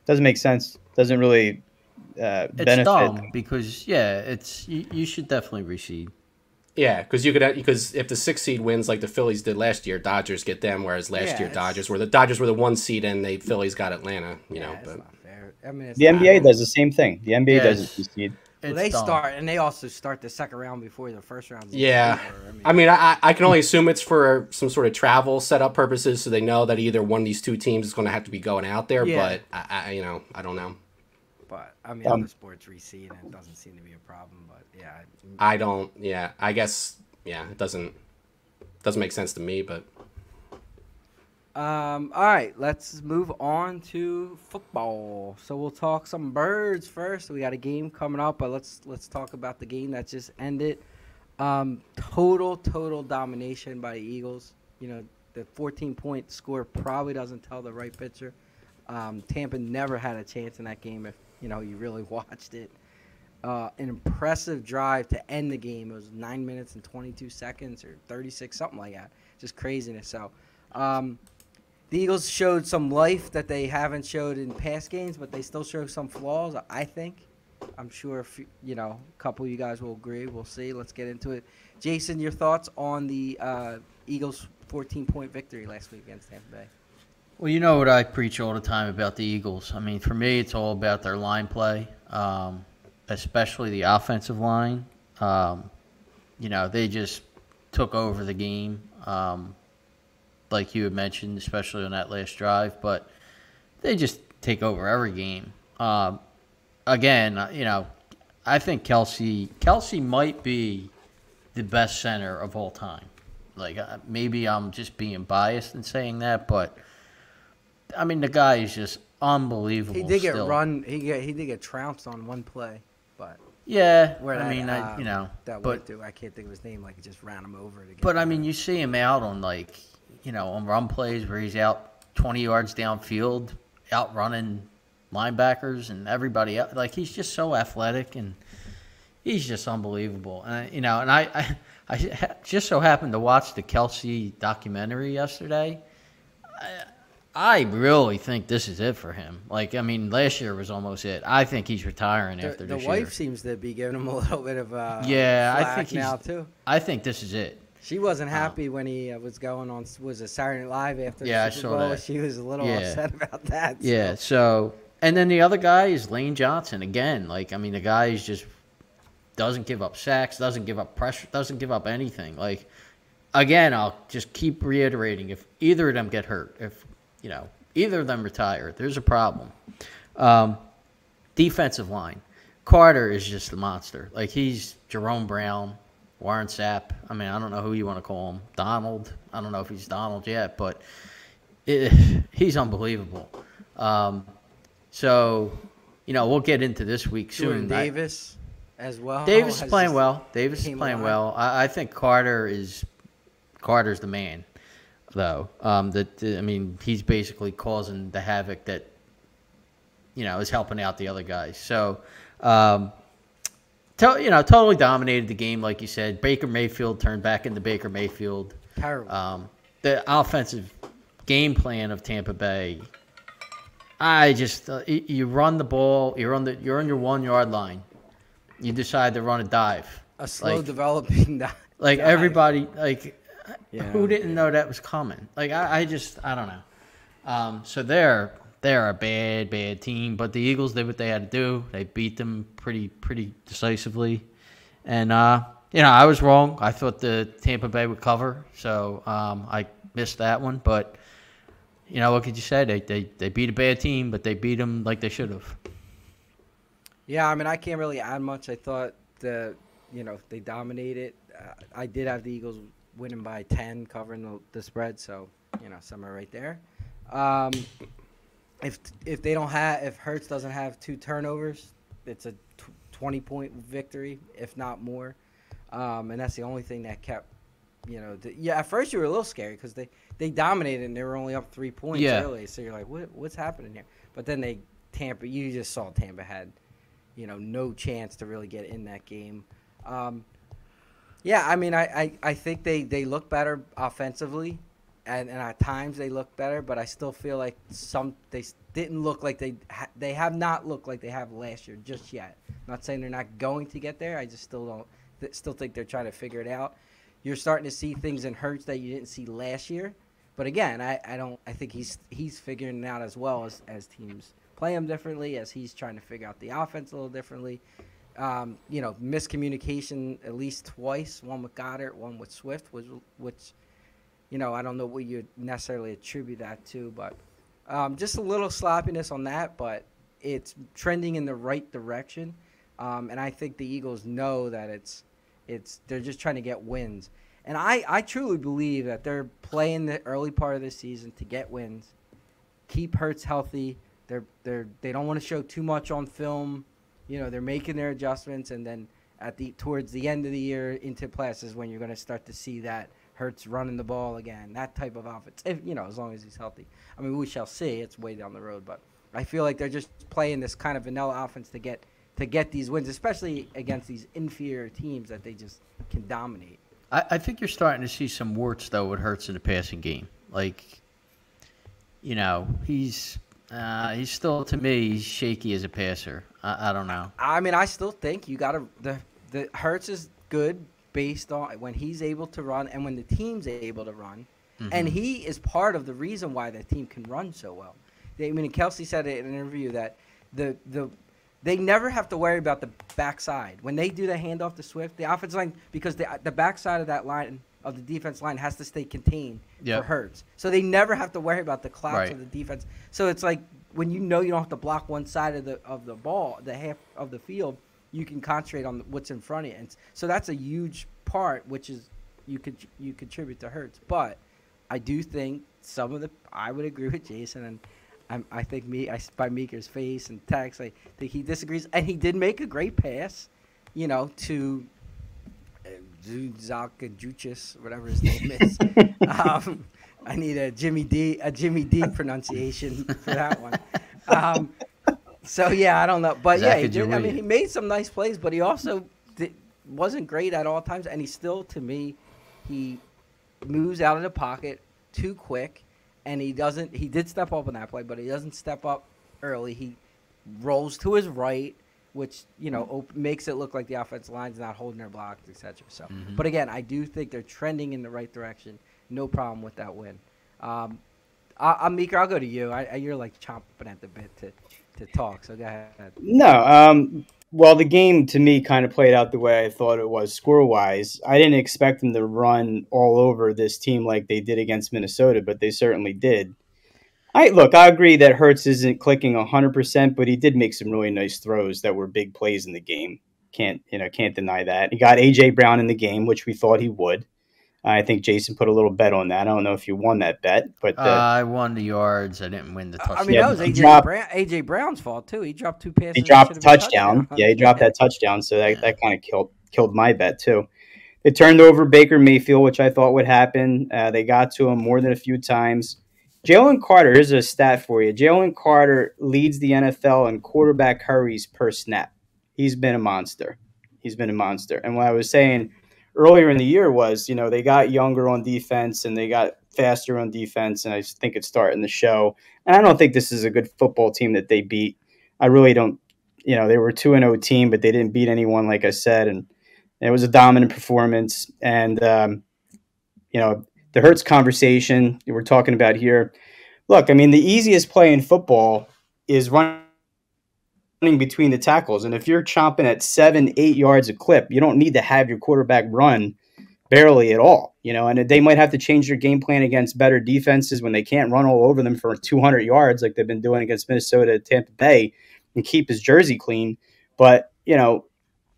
Doesn't make sense. Doesn't really uh, It's benefit. dumb because yeah, it's you, you should definitely reseed. Yeah, because you could because if the six seed wins like the Phillies did last year, Dodgers get them, whereas last Yeah, year Dodgers were the Dodgers were the one seed and the Phillies got Atlanta. You yeah, know, it's but not fair. I mean, it's The not- NBA does the same thing. The NBA Yeah, doesn't it's- reseed. Well, they dumb. start, and they also start the second round before the first round. Yeah. I mean, I, I can only assume it's for some sort of travel setup purposes, so they know that either one of these two teams is going to have to be going out there. Yeah. But I, I, you know, I don't know. But I mean, Um, other sports reseed, and it doesn't seem to be a problem. But yeah, I don't. Yeah, I guess. Yeah, it doesn't doesn't make sense to me. But Um, all right, let's move on to football. So we'll talk some birds first. We got a game coming up, but let's let's talk about the game that just ended. Um, total total domination by the Eagles. You know, the 14 point score probably doesn't tell the right picture. Um, Tampa never had a chance in that game if you know you really watched it. Uh, an impressive drive to end the game. It was nine minutes and 22 seconds or 36, something like that. Just craziness. So. Um, the Eagles showed some life that they haven't showed in past games, but they still show some flaws. I think. I'm sure if you- know a couple of you guys will agree. We'll see. Let's get into it. Jason, your thoughts on the uh, Eagles' 14 point victory last week against Tampa Bay? Well, you know what I preach all the time about the Eagles. I mean, for me, it's all about their line play, um, especially the offensive line. Um, you know, they just took over the game, um, like you had mentioned, especially on that last drive. But they just take over every game. Um, again, uh, you know, I think Kelce Kelce might be the best center of all time. Like uh, maybe I'm just being biased in saying that, but I mean the guy is just unbelievable. He did get still. run. He get he did get trounced on one play, but Yeah, where I that, mean, I, um, you know, that but. I can't think of his name. Like he just ran him over get. But I mean, you see him out on like, you know, on run plays where he's out 20 yards downfield, out running linebackers and everybody else. Like he's just so athletic and he's just unbelievable. And you know, and I, I, I just so happened to watch the Kelce documentary yesterday. I, I really think this is it for him. Like, I mean, last year was almost it. I think he's retiring the, after the wife year. seems to be giving him a little bit of uh, Yeah, I think he's- now too. I think this is it. She wasn't happy when he uh, was going on. Was it Saturday Night Live after Yeah, I saw Bowl? that. She was a little Yeah. upset about that. so- Yeah. So, and then the other guy is Lane Johnson again. Like, I mean, the guy is just doesn't give up sacks, doesn't give up pressure, doesn't give up anything. Like, again, I'll just keep reiterating: if either of them get hurt, if you know either of them retire, there's a problem. Um, defensive line, Carter is just a monster. Like he's Jerome Brown, Warren Sapp. I mean, I don't know who you want to call him, Donald. I don't know if he's Donald yet, but it, he's unbelievable. Um, so, you know, we'll get into this week Jordan soon. I- Davis as well. Davis is playing well. Davis is playing well. I, I think Carter is Carter's the man, though. Um, that I mean, he's basically causing the havoc that you know is helping out the other guys. So, um, to, you know, totally dominated the game, like you said. Baker Mayfield turned back into Baker Mayfield. Terrible. Um, the offensive game plan of Tampa Bay. I just uh, you run the ball. You're on the you're on your one yard line. You decide to run a dive. a slow like- developing. di- Like everybody, like Yeah. who didn't know that was coming? Like I, I just I don't know. Um, so they're they're a bad bad team, but the Eagles did what they had to do. They beat them pretty pretty decisively, and uh, you know I was wrong. I thought the Tampa Bay would cover, so um, I missed that one. But you know what could you say? They they they beat a bad team, but they beat them like they should have. Yeah, I mean, I can't really add much. I thought the, you know, they dominated. Uh, I did have the Eagles winning by ten, covering the, the spread. So, you know, somewhere right there. Um, if if they don't have, if Hurts doesn't have two turnovers, it's a twenty point victory, if not more. Um, and that's the only thing that kept, you know, the, yeah. At first, you were a little scary because they they dominated and they were only up three points Yeah. early. So you're like, what what's happening here? But then they Tampa, you just saw Tampa had you know, no chance to really get in that game. Um, yeah, I mean, I, I, I think they, they look better offensively, and, and at times they look better, but I still feel like some they didn't look like they ha- they have not looked like they have last year just yet. I'm not saying they're not going to get there. I just still don't th- still think they're trying to figure it out. You're starting to see things in Hurts that you didn't see last year, but again, I, I don't I think he's he's figuring it out as well as as teams play him differently, as he's trying to figure out the offense a little differently. Um, you know, miscommunication at least twice, one with Goedert, one with Swift, which, which you know, I don't know what you necessarily attribute that to, but um, just a little sloppiness on that, but it's trending in the right direction. Um, and I think the Eagles know that it's it's they're just trying to get wins. And I, I truly believe that they're playing the early part of the season to get wins, keep Hurts healthy. They're they're they don't want to show too much on film. You know, they're making their adjustments, and then at the towards the end of the year into playoffs is when you're going to start to see that Hurts running the ball again, that type of offense. If you know, as long as he's healthy. I mean, we shall see. It's way down the road, but I feel like they're just playing this kind of vanilla offense to get to get these wins, especially against these inferior teams that they just can dominate. I, I think you're starting to see some warts though with Hurts in the passing game. Like, you know, he's uh, he's still to me he's shaky as a passer. I, I don't know. I mean, I still think you got to the the Hurts is good based on when he's able to run and when the team's able to run, Mm-hmm. and he is part of the reason why the team can run so well. They, I mean, Kelce said it in an interview that the the they never have to worry about the backside when they do the handoff to Swift. The offense line because the the backside of that line of the defense line has to stay contained Yep. for Hurts, so they never have to worry about the clouds Right. of the defense. So it's like when you know you don't have to block one side of the of the ball, the half of the field, you can concentrate on what's in front of you, and so that's a huge part, which is you could you contribute to Hurts. But I do think some of the I would agree with Jason, and I'm, I think me I, by Meeker's face and text, I think he disagrees, and he did make a great pass, you know, to uh, Zaka Juchis, whatever his name is. um, I need a Jimmy D a Jimmy D pronunciation for that one. Um, so yeah, I don't know, but yeah, he did, I mean, he made some nice plays, but he also did, wasn't great at all times, and he still, to me, he moves out of the pocket too quick, and he doesn't. He did step up on that play, but he doesn't step up early. He rolls to his right, which you know op- makes it look like the offensive line's not holding their blocks, etc. So, but again, I do think they're trending in the right direction. No problem with that win. Um, I, I'm Meeker. I'll go to you. I, I, you're like chomping at the bit to to talk. So go ahead. No, um, well, the game to me kind of played out the way I thought it was score wise. I didn't expect them to run all over this team like they did against Minnesota, but they certainly did. I look, I agree that Hurts isn't clicking 100%, but he did make some really nice throws that were big plays in the game. Can't, you know, can't deny that. He got AJ Brown in the game, which we thought he would. I think Jason put a little bet on that. I don't know if you won that bet, but Uh, uh, I won the yards. I didn't win the touchdown. I mean, Yeah, that was AJ dropped- Brown, AJ Brown's fault too. He dropped two passes. he dropped a should've touchdown. Yeah, he dropped that touchdown, so that, that kind of killed killed my bet too. They turned over Baker Mayfield, which I thought would happen. Uh, they got to him more than a few times. Jalen Carter, here's a stat for you. Jalen Carter leads the NFL in quarterback hurries per snap. He's been a monster. He's been a monster. And what I was saying earlier in the year was, you know, they got younger on defense and they got faster on defense, and I think it's starting to show. And I don't think this is a good football team that they beat. I really don't. You know, they were two and zero team, but they didn't beat anyone, like I said, and it was a dominant performance. And um, you know, the Hurts conversation we're talking about here. Look, I mean, the easiest play in football is running between the tackles, and if you're chomping at seven, eight yards a clip, you don't need to have your quarterback run barely at all. You know, and they might have to change their game plan against better defenses when they can't run all over them for 200 yards like they've been doing against Minnesota, Tampa Bay, and keep his jersey clean. But you know,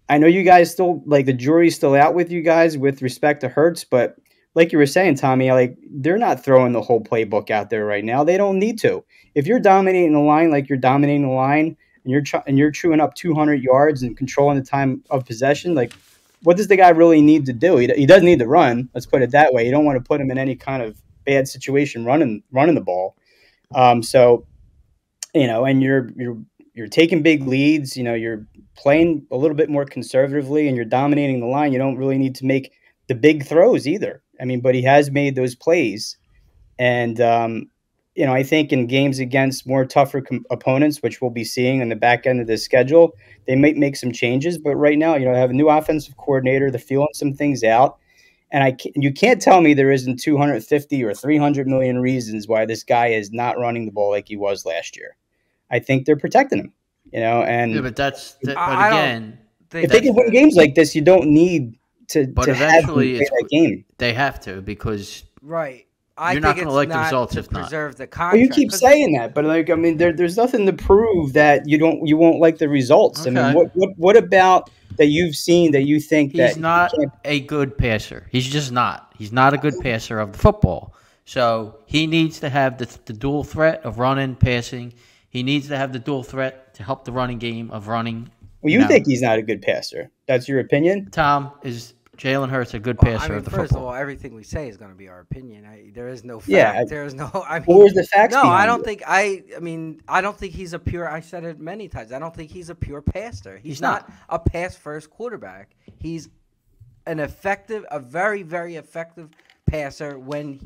I know you guys still like the jury's still out with you guys with respect to Hurts, but like you were saying, Tommy, like they're not throwing the whole playbook out there right now. They don't need to. If you're dominating the line like you're dominating the line, and you're ch- and you're chewing up 200 yards and controlling the time of possession, like what does the guy really need to do? He, he doesn't need to run. Let's put it that way. You don't want to put him in any kind of bad situation running running the ball. Um, so, you know, and you're you're you're taking big leads. You know, you're playing a little bit more conservatively and you're dominating the line, you don't really need to make the big throws either. I mean, but he has made those plays. And, um, you know, I think in games against more tougher com- opponents, which we'll be seeing in the back end of the schedule, they might make some changes. But right now, you know, I have a new offensive coordinator. They're feeling some things out. And I can't, you can't tell me there isn't 250 or 300 million reasons why this guy is not running the ball like he was last year. I think they're protecting him, you know, and Yeah, but that's that, I- but I don't again, if they can win games like this, you don't need to, But to have eventually play it's- that game. they have to because right. I You're think not gonna like the results to if not. preserve the Well, you keep saying that, but like I mean, there, there's nothing to prove that you don't you won't like the results. I mean, what, what what about that you've seen that you think he's that not can't- a good passer. He's just not. He's not a good passer of the football. So he needs to have the, the dual threat of running, passing. He needs to have the dual threat to help the running game of running. well, you No. think he's not a good passer? That's your opinion. Tom is Jalen Hurts a good Well, passer I mean, of the first football. of all, everything we say is going to be our opinion. I, there is no fact. Yeah, I- there is no. I mean, where's the facts? no, I don't it? think. I. I mean, I don't think he's a pure. I said it many times. I don't think he's a pure passer. He's, He's not. not. a pass first quarterback. He's an effective, a very, very effective passer when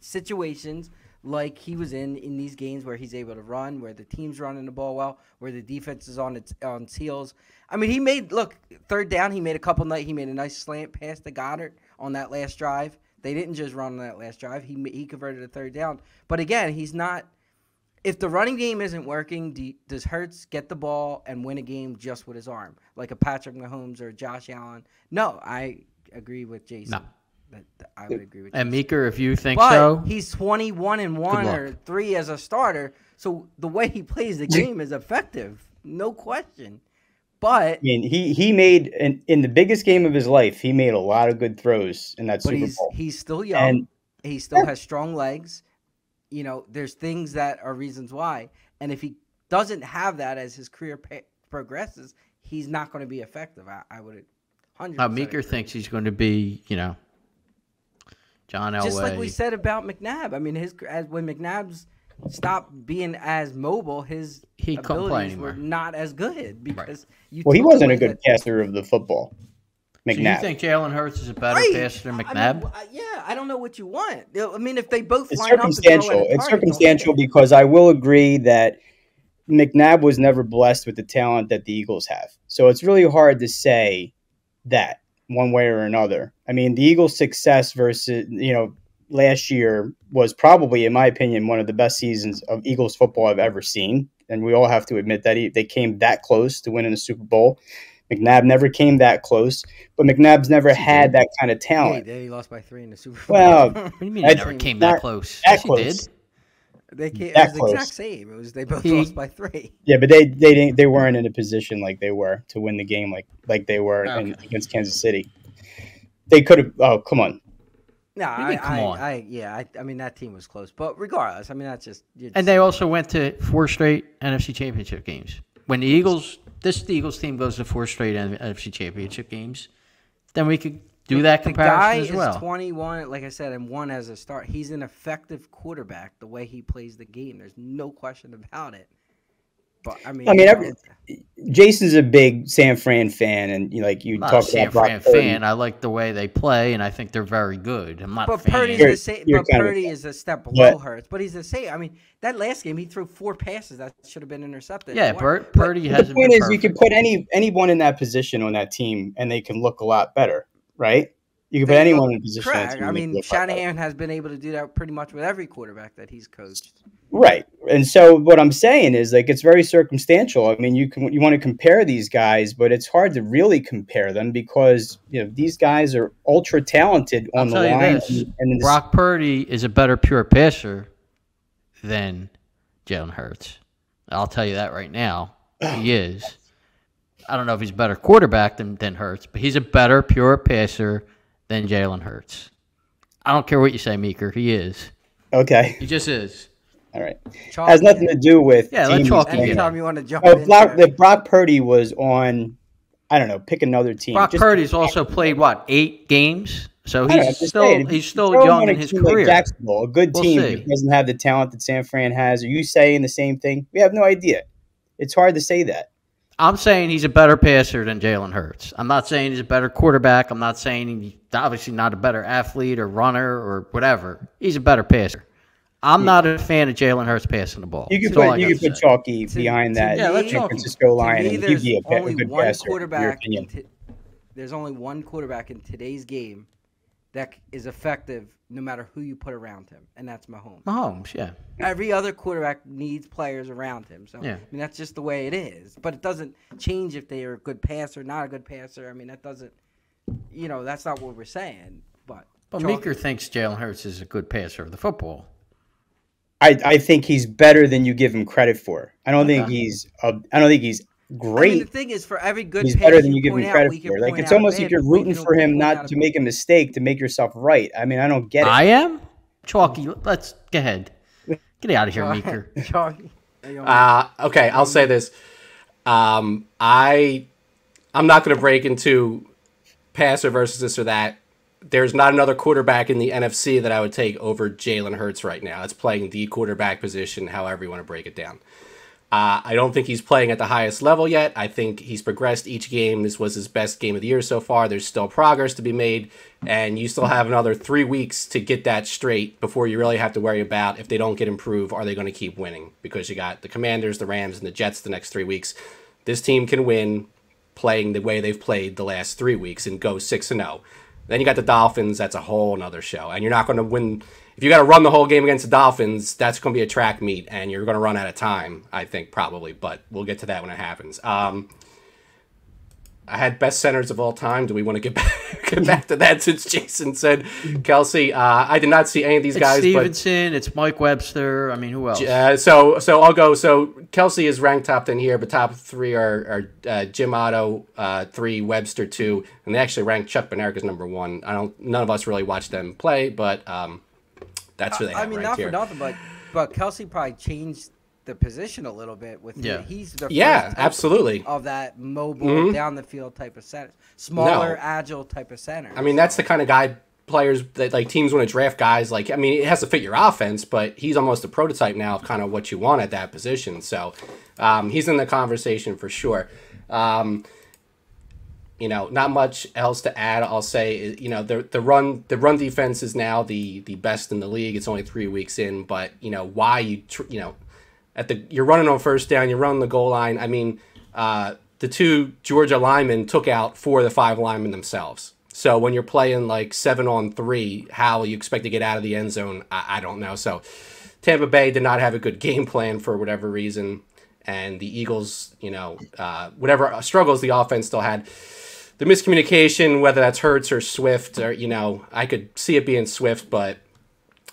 situations like he was in in these games where he's able to run, where the team's running the ball well, where the defense is on its on its heels. I mean, he made look third down. He made a couple night. He made a nice slant pass to Goedert on that last drive. They didn't just run on that last drive. He he converted a third down. But again, he's not. If the running game isn't working, do, does Hurts get the ball and win a game just with his arm, like a Patrick Mahomes or Josh Allen? No, I agree with Jason. No. That, that I would agree with. And Jason. Meeker, if you think But so, he's 21 and 1 or 3 as a starter. So the way he plays the game is effective. No question. But I mean, he he made in, in the biggest game of his life, he made a lot of good throws in that but Super he's Bowl. he's still young. And- he still has strong legs. You know, there's things that are reasons why. And if he doesn't have that as his career pa- progresses, he's not going to be effective. I, I would 100 uh, Meeker thinks he's going to be, you know, John Elway. just like we said about McNabb. I mean, his as when McNabb's stopped being as mobile, his He couldn't play abilities were anymore. not as good because you. Well, he wasn't a good that- passer of the football. so you think Jalen Hurts is a better Right. passer than I mean, McNabb? yeah, I don't know what you want. I mean, if they both it's line up to throw at a circumstantial. It's circumstantial they? because I will agree that McNabb was never blessed with the talent that the Eagles have. So it's really hard to say that one way or another. I mean, the Eagles' success versus, you know, last year was probably, in my opinion, one of the best seasons of Eagles football I've ever seen. And we all have to admit that he, they came that close to winning a Super Bowl. McNabb never came that close, but McNabb's never had that kind of Yeah, talent. they lost by three in the Super Bowl. Well, What do you mean I he never came that close? that yes, he close. Did. they came, it that was the close. exact same. It was they both He- lost by three. Yeah, but they they didn't they weren't in a position like they were to win the game like like they were in, against Kansas City. They could have. Oh, come on. No, I, mean, come I, on? I, yeah, I, I mean that team was close, but regardless, I mean that's just. you're And they also went to four straight NFC Championship games. When the Eagles, this the Eagles team goes to four straight NFC Championship games, then we could do that the guy comparison as is 21, like I said, and one as a start. He's an effective quarterback. The way he plays the game, there's no question about it. But I mean, I mean, every- Jason's a big San Fran fan, and you like you I'm talk a San about Brock Fran Purdy. fan. I like the way they play, and I think they're very good. I'm not But fan. Purdy's the same. you're But kind of a Purdy is a step below But- Hurts. But he's the same. I mean, that last game he threw four passes that should have been intercepted. yeah, They Pur- weren't. Purdy The hasn't point been is, you can put any anyone in that position on that team, and they can look a lot better, right? You can put anyone in a position. on Correct. I mean, look a. Shanahan has been able to do that pretty much with every quarterback that he's coached. Right. And so what I'm saying is like it's very circumstantial. I mean, you can you want to compare these guys, but it's hard to really compare them because you know these guys are ultra talented on I'll the tell you line. this: and, and Brock Purdy is a better pure passer than Jalen Hurts. I'll tell you that right now. He is. I don't know if he's a better quarterback than, than Hurts, but he's a better pure passer than Jalen Hurts. I don't care what you say, Meeker. He is. okay. He just is. All right. Chalk Has nothing to do with Yeah, let team Chalk he's in. Anytime you want to jump Oh, in. Brock, the Brock Purdy was on. I don't know. Pick another team. Brock Just- Purdy's also played what eight games, so I don't know, he's still saying, he's still young a in his team like career. Jacksonville, a good We'll team see. that doesn't have the talent that San Fran has. Are you saying the same thing? We have no idea. It's hard to say that. I'm saying he's a better passer than Jalen Hurts. I'm not saying he's a better quarterback. I'm not saying he's obviously not a better athlete or runner or whatever. He's a better passer. I'm not a fan of Jalen Hurts passing the ball. You could That's put you got could put. Chalky To- behind to that Yeah, let San Chalky. Francisco To line, me, and he'd be a, pa- a good one passer. Quarterback. In t- there's only one quarterback in today's game that c- is effective no matter who you put around him, and that's Mahomes. Mahomes, yeah. Every other quarterback needs players around him. So Yeah. I mean that's just the way it is. But it doesn't change if they are a good passer, not a good passer. I mean that doesn't you know, that's not what we're saying. But But Chalky- Meeker thinks Jalen Hurts is a good passer of the football. I, I think he's better than you give him credit for. I don't think he's a, I don't think he's I great. mean, the thing is, for every good he's better than you give point him credit we can for. Like it's out almost bad, like you're rooting for him not to make a mistake to make yourself right. I mean, I don't get it. I am? Chalky, let's go ahead. Get out of here, Meeker. Chalky. There you go. Uh, okay, I'll say this. Um, I I'm not going to break into passer versus this or that. There's not another quarterback in the NFC that I would take over Jalen Hurts right now. It's playing the quarterback position, however you want to break it down. Uh, I don't think he's playing at the highest level yet. I think he's progressed each game. This was his best game of the year so far. There's still progress to be made, and you still have another three weeks to get that straight before you really have to worry about if they don't get improved, are they going to keep winning? Because you got the Commanders, the Rams, and the Jets the next three weeks. This team can win playing the way they've played the last three weeks and go six and zero. Then you got the Dolphins. That's a whole nother show, and you're not going to win if you got to run the whole game against the Dolphins. That's going to be a track meet, and you're going to run out of time. I think probably, but we'll get to that when it happens. Um, I had best centers of all time. Do we want to get back, get back to that since Jason said Kelce? Uh, I did not see any of these It's guys, but Stephenson, it's Mike Webster. I mean, who else? uh, so so I'll go. So Kelce is ranked top ten here, but top three are, are uh, Jim Otto, uh, three Webster, two, and they actually ranked Chuck Bednarik as number one. I don't. None of us really watched them play, but um, that's who they have I mean, ranked not here. for nothing, but but Kelce probably changed the position a little bit with Yeah. he's the Yeah, first absolutely. of that mobile Mhm. down the field type of center, smaller, No. agile type of center. I mean, that's the kind of guy players that like teams want to draft guys like. I mean, it has to fit your offense, but he's almost a prototype now of kind of what you want at that position. So um, he's in the conversation for sure. Um, you know, not much else to add. I'll say, you know, the the run the run defense is now the the best in the league. It's only three weeks in, but you know why you tr- you know at the you're running on first down, you're running the goal line. I mean, uh, the two Georgia linemen took out four of the five linemen themselves. So when you're playing like seven on three, how you expect to get out of the end zone, I, I don't know. So Tampa Bay did not have a good game plan for whatever reason, and the Eagles, you know, uh, whatever struggles the offense still had. The miscommunication, whether that's Hurts or Swift, or you know, I could see it being Swift, but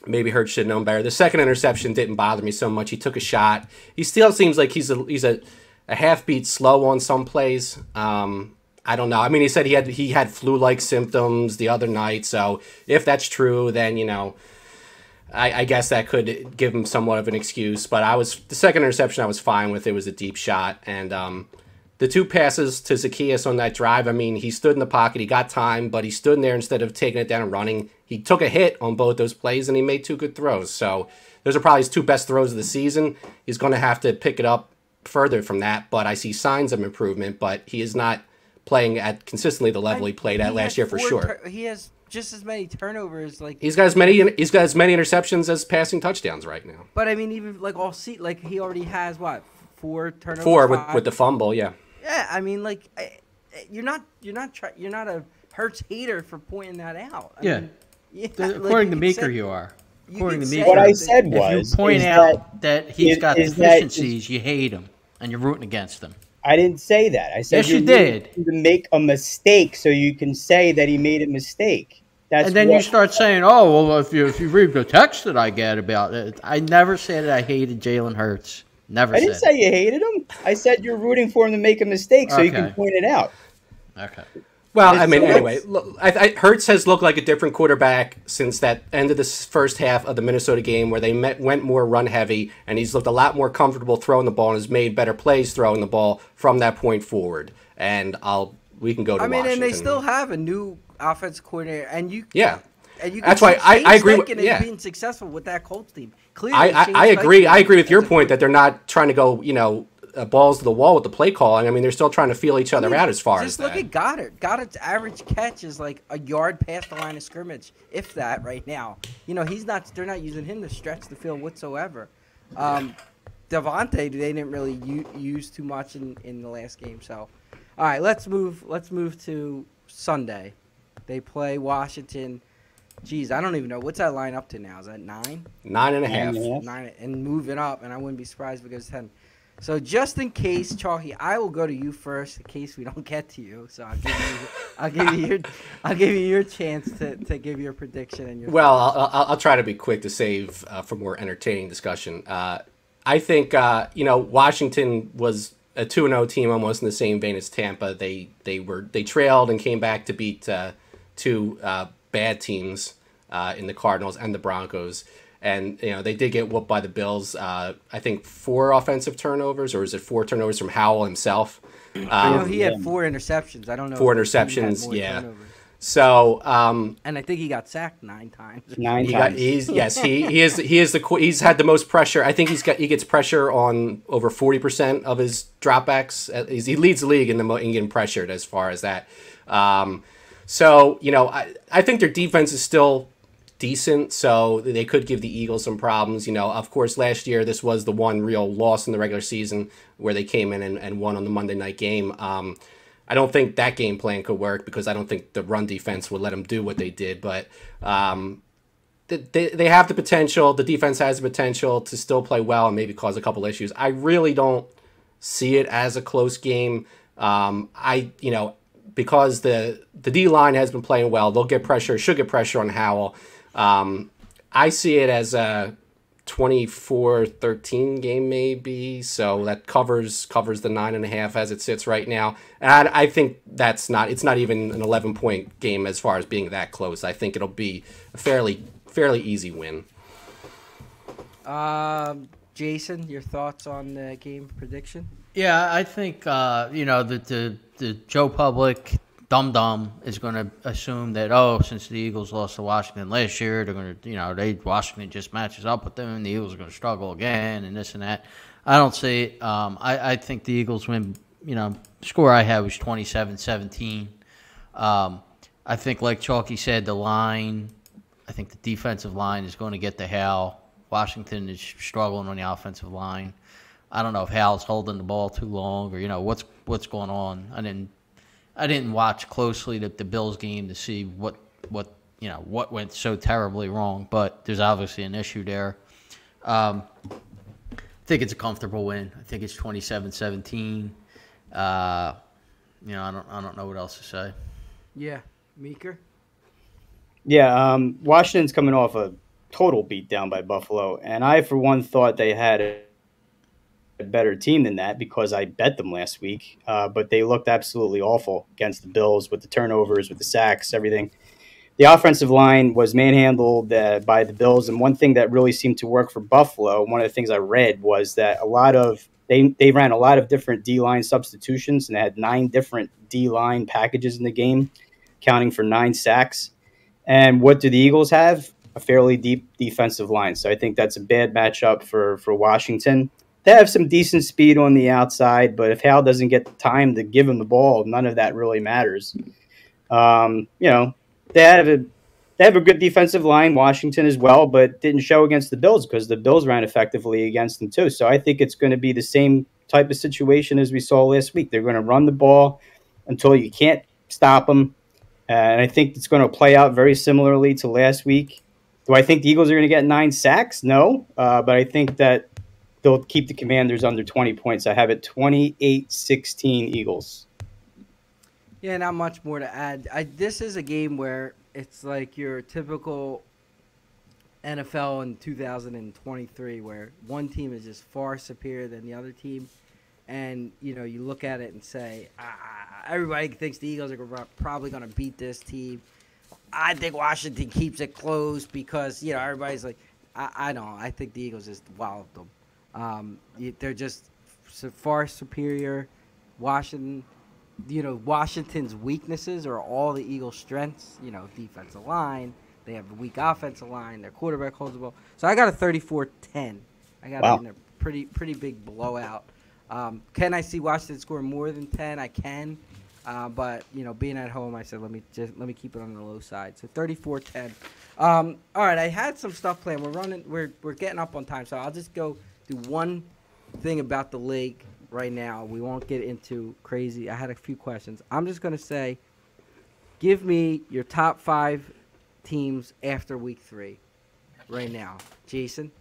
maybe Hurts should have known better. The second interception didn't bother me so much. He took a shot. He still seems like he's a he's a, a half beat slow on some plays. Um, I don't know. I mean, he said he had he had flu like symptoms the other night. So if that's true, then you know, I, I guess that could give him somewhat of an excuse. But I was the second interception I was fine with. It was a deep shot, and um, the two passes to Zaccheaus on that drive. I mean, he stood in the pocket, he got time, but he stood in there instead of taking it down and running. He took a hit on both those plays, and he made two good throws. So those are probably his two best throws of the season. He's going to have to pick it up further from that, but I see signs of improvement. But he is not playing at consistently the level he played at He last year for sure. he has just as many turnovers, like. He's got as many he's got as many interceptions as passing touchdowns right now. But I mean, even like all seat, like he already has what four turnovers. Four with, five? with the fumble, yeah. Yeah, I mean, like I, you're not you're not try, you're not a Hurts hater for pointing that out. I Yeah. mean, yeah, The- like, According to can Meeker, say- you are. According can to say Meeker, What I that- said if was you point out that, he's is- got is that- deficiencies, you hate him, and you're rooting against him. I didn't say that. I said Yes, you did. rooting To make a mistake, so you can say that he made a mistake. That's and then what, you start saying, "Oh, well, if you if you read the text that I get about it, I never said that I hated Jalen Hurts. Never I said. didn't say you hated him. I said you're rooting for him to make a mistake, so you can point it out. Okay. Well, I mean, anyway, look, I, I, Hurts has looked like a different quarterback since that end of the first half of the Minnesota game, where they met, went more run heavy, and he's looked a lot more comfortable throwing the ball and has made better plays throwing the ball from that point forward. And I'll we can go to I mean, Washington. and they still have a new offense coordinator, and you yeah. and you. That's why I- I agree with- yeah. being successful with that Colts team. Clearly, I, I, I agree. I agree with your point that they're not trying to go, you know, uh, balls to the wall with the play calling. I mean, they're still trying to feel each other I mean, out as far as. just as look that. at Goedert. Goedert's average catch is like a yard past the line of scrimmage, if that. Right now, you know he's not. They're not using him to stretch the field whatsoever. Um, DeVonta, they didn't really u- use too much in, in the last game. So, all right, let's move. Let's move to Sunday. They play Washington. Geez, I don't even know what's that line up to now. Is that nine? Nine and Nine and a half. moving up, and I wouldn't be surprised if it goes ten. So just in case, Chalky, I will go to you first in case we don't get to you. So I'll give you, I'll give you your, I'll give you your chance to, to give your prediction and your. Well, I'll, I'll, I'll try to be quick to save uh, for more entertaining discussion. Uh, I think uh, you know Washington was a two and zero team, almost in the same vein as Tampa. They they were they trailed and came back to beat uh, two uh, bad teams uh, in the Cardinals and the Broncos. And you know they did get whooped by the Bills. Uh, I think four offensive turnovers, or is it four turnovers from Howell himself? I know Um, he had four interceptions. I don't know. Four if the team had interceptions, yeah. turnovers. so um, And I think he got sacked nine times. Nine He got times. he's yes he he is he is the he's had the most pressure. I think he's got he gets pressure on over forty percent of his dropbacks. He leads the league in the mo- in getting pressured as far as that. Um, so you know I I think their defense is still decent. So they could give the Eagles some problems. You know, of course, last year this was the one real loss in the regular season where they came in and, and won on the Monday night game. Um, I don't think that game plan could work because I don't think the run defense would let them do what they did. But um, they, they have the potential. The defense has the potential to still play well and maybe cause a couple issues. I really don't see it as a close game. Um, I you know because the the D line has been playing well, they'll get pressure. Should get pressure on Howell. Um, I see it as a 24-13 game maybe. So that covers covers the nine and a half as it sits right now. And I think that's not. It's not even an eleven point game as far as being that close. I think it'll be a fairly fairly easy win. Um, Jason, your thoughts on the game prediction? Yeah, I think uh, you know the the, the Joe Public dum dum is going to assume that oh, since the Eagles lost to Washington last year, they're going to you know they Washington just matches up with them, and the Eagles are going to struggle again, and this and that. I don't see it. Um, I I think the Eagles win. You know, score I had was 27-17. Um, I think, like Chalky said, the line. I think the defensive line is going to get the hell. Washington is struggling on the offensive line. I don't know if Howell's holding the ball too long or you know what's what's going on. I didn't I didn't watch closely the, the Bills game to see what what you know what went so terribly wrong, but there's obviously an issue there. Um, I think it's a comfortable win. I think it's 27-17. Uh, you know, I don't I don't know what else to say. Yeah, Meeker. Yeah, um, Washington's coming off a total beatdown by Buffalo, and I, for one, thought they had a better team than that because I bet them last week. Uh, but they looked absolutely awful against the Bills with the turnovers, with the sacks, everything. The offensive line was manhandled uh, by the Bills, and one thing that really seemed to work for Buffalo, one of the things I read was that a lot of they they ran a lot of different D line substitutions, and they had nine different D line packages in the game, counting for nine sacks. And what do the Eagles have? A fairly deep defensive line. So I think that's a bad matchup for for Washington. They have some decent speed on the outside, but if Howell doesn't get the time to give him the ball, none of that really matters. Um, you know, they have a they have a good defensive line, Washington as well, but didn't show against the Bills because the Bills ran effectively against them too. So I think it's going to be the same type of situation as we saw last week. They're going to run the ball until you can't stop them, and I think it's going to play out very similarly to last week. Do I think the Eagles are going to get nine sacks? No, uh, but I think that they'll keep the Commanders under 20 points. I have it 28 16 Eagles. Yeah, not much more to add. I, this is a game where it's like your typical NFL in 2023, where one team is just far superior than the other team, and you know you look at it and say, ah, everybody thinks the Eagles are probably going to beat this team. I think Washington keeps it close because you know everybody's like, I, I don't. I think the Eagles just walloped them. Um, they're just far superior. Washington, you know, Washington's weaknesses are all the Eagles' strengths. You know, defensive line. They have a weak offensive line. Their quarterback holds the ball. So I got a 34-10. I got Wow. in a pretty pretty big blowout. Um, can I see Washington score more than ten? I can. Uh, but you know, being at home, I said let me just let me keep it on the low side. So 34-10. Um, all right, I had some stuff planned. We're running. We're we're getting up on time, so I'll just go do one thing about the league right now. We won't get into crazy. I had a few questions. I'm just gonna say, give me your top five teams after week three, right now, Jason.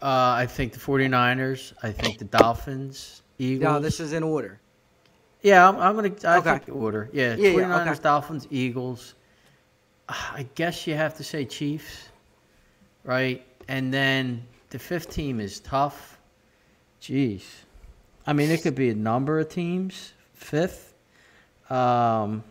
Uh, I think the 49ers. I think the Dolphins. Eagles. No, this is in order. Yeah, I'm, I'm gonna. I Okay. think the order. Yeah, Yeah, yeah, 49ers, okay. Dolphins, Eagles. I guess you have to say Chiefs, right? And then the fifth team is tough. Jeez, I mean it could be a number of teams. Fifth, um,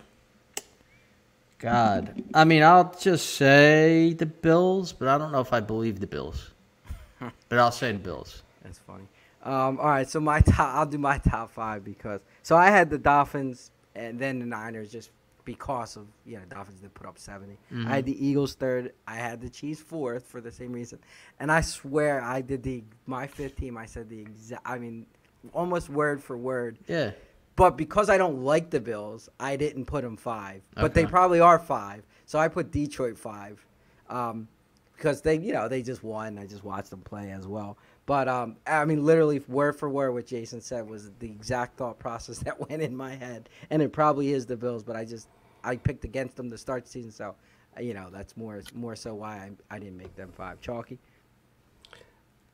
God, I mean I'll just say the Bills, but I don't know if I believe the Bills. but I'll say the Bills. That's funny. Um, all right, so my top, I'll do my top five because so I had the Dolphins and then the Niners just because of yeah, the Dolphins did put up 70 I had the Eagles third. I had the Chiefs fourth for the same reason, and I swear I did the my fifth team. I said the exact. I mean, almost word for word. Yeah, But because I don't like the Bills, I didn't put them five. But they probably are five. So I put Detroit five. Um, because they, you know, they just won. I just watched them play as well. But um, I mean, literally word for word, what Jason said was the exact thought process that went in my head, and it probably is the Bills. But I just I picked against them to start the season, so uh, you know that's more more so why I, I didn't make them five. Chalky.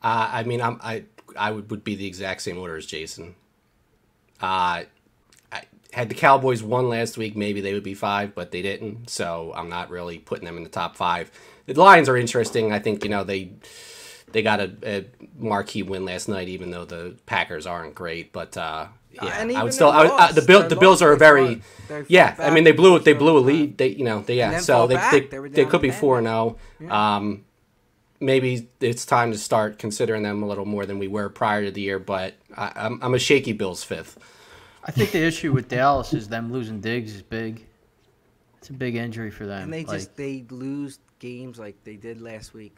Uh, I mean, I'm, I I would, would be the exact same order as Jason. Uh, I had the Cowboys won last week, maybe they would be five, but they didn't. So I'm not really putting them in the top five. The Lions are interesting. I think you know they they got a, a marquee win last night, even though the Packers aren't great. But uh, yeah, and I would still. their I would, uh, the Bill the Bills are a very yeah. I mean, they blew and they blew a uh, lead. They you know they yeah. So they they, They they could be four and zero. Um, maybe it's time to start considering them a little more than we were prior to the year. But I, I'm I'm a shaky Bills fifth. I think the issue with Dallas is them losing Diggs is big. It's a big injury for them. And they like, just they lose games like they did last week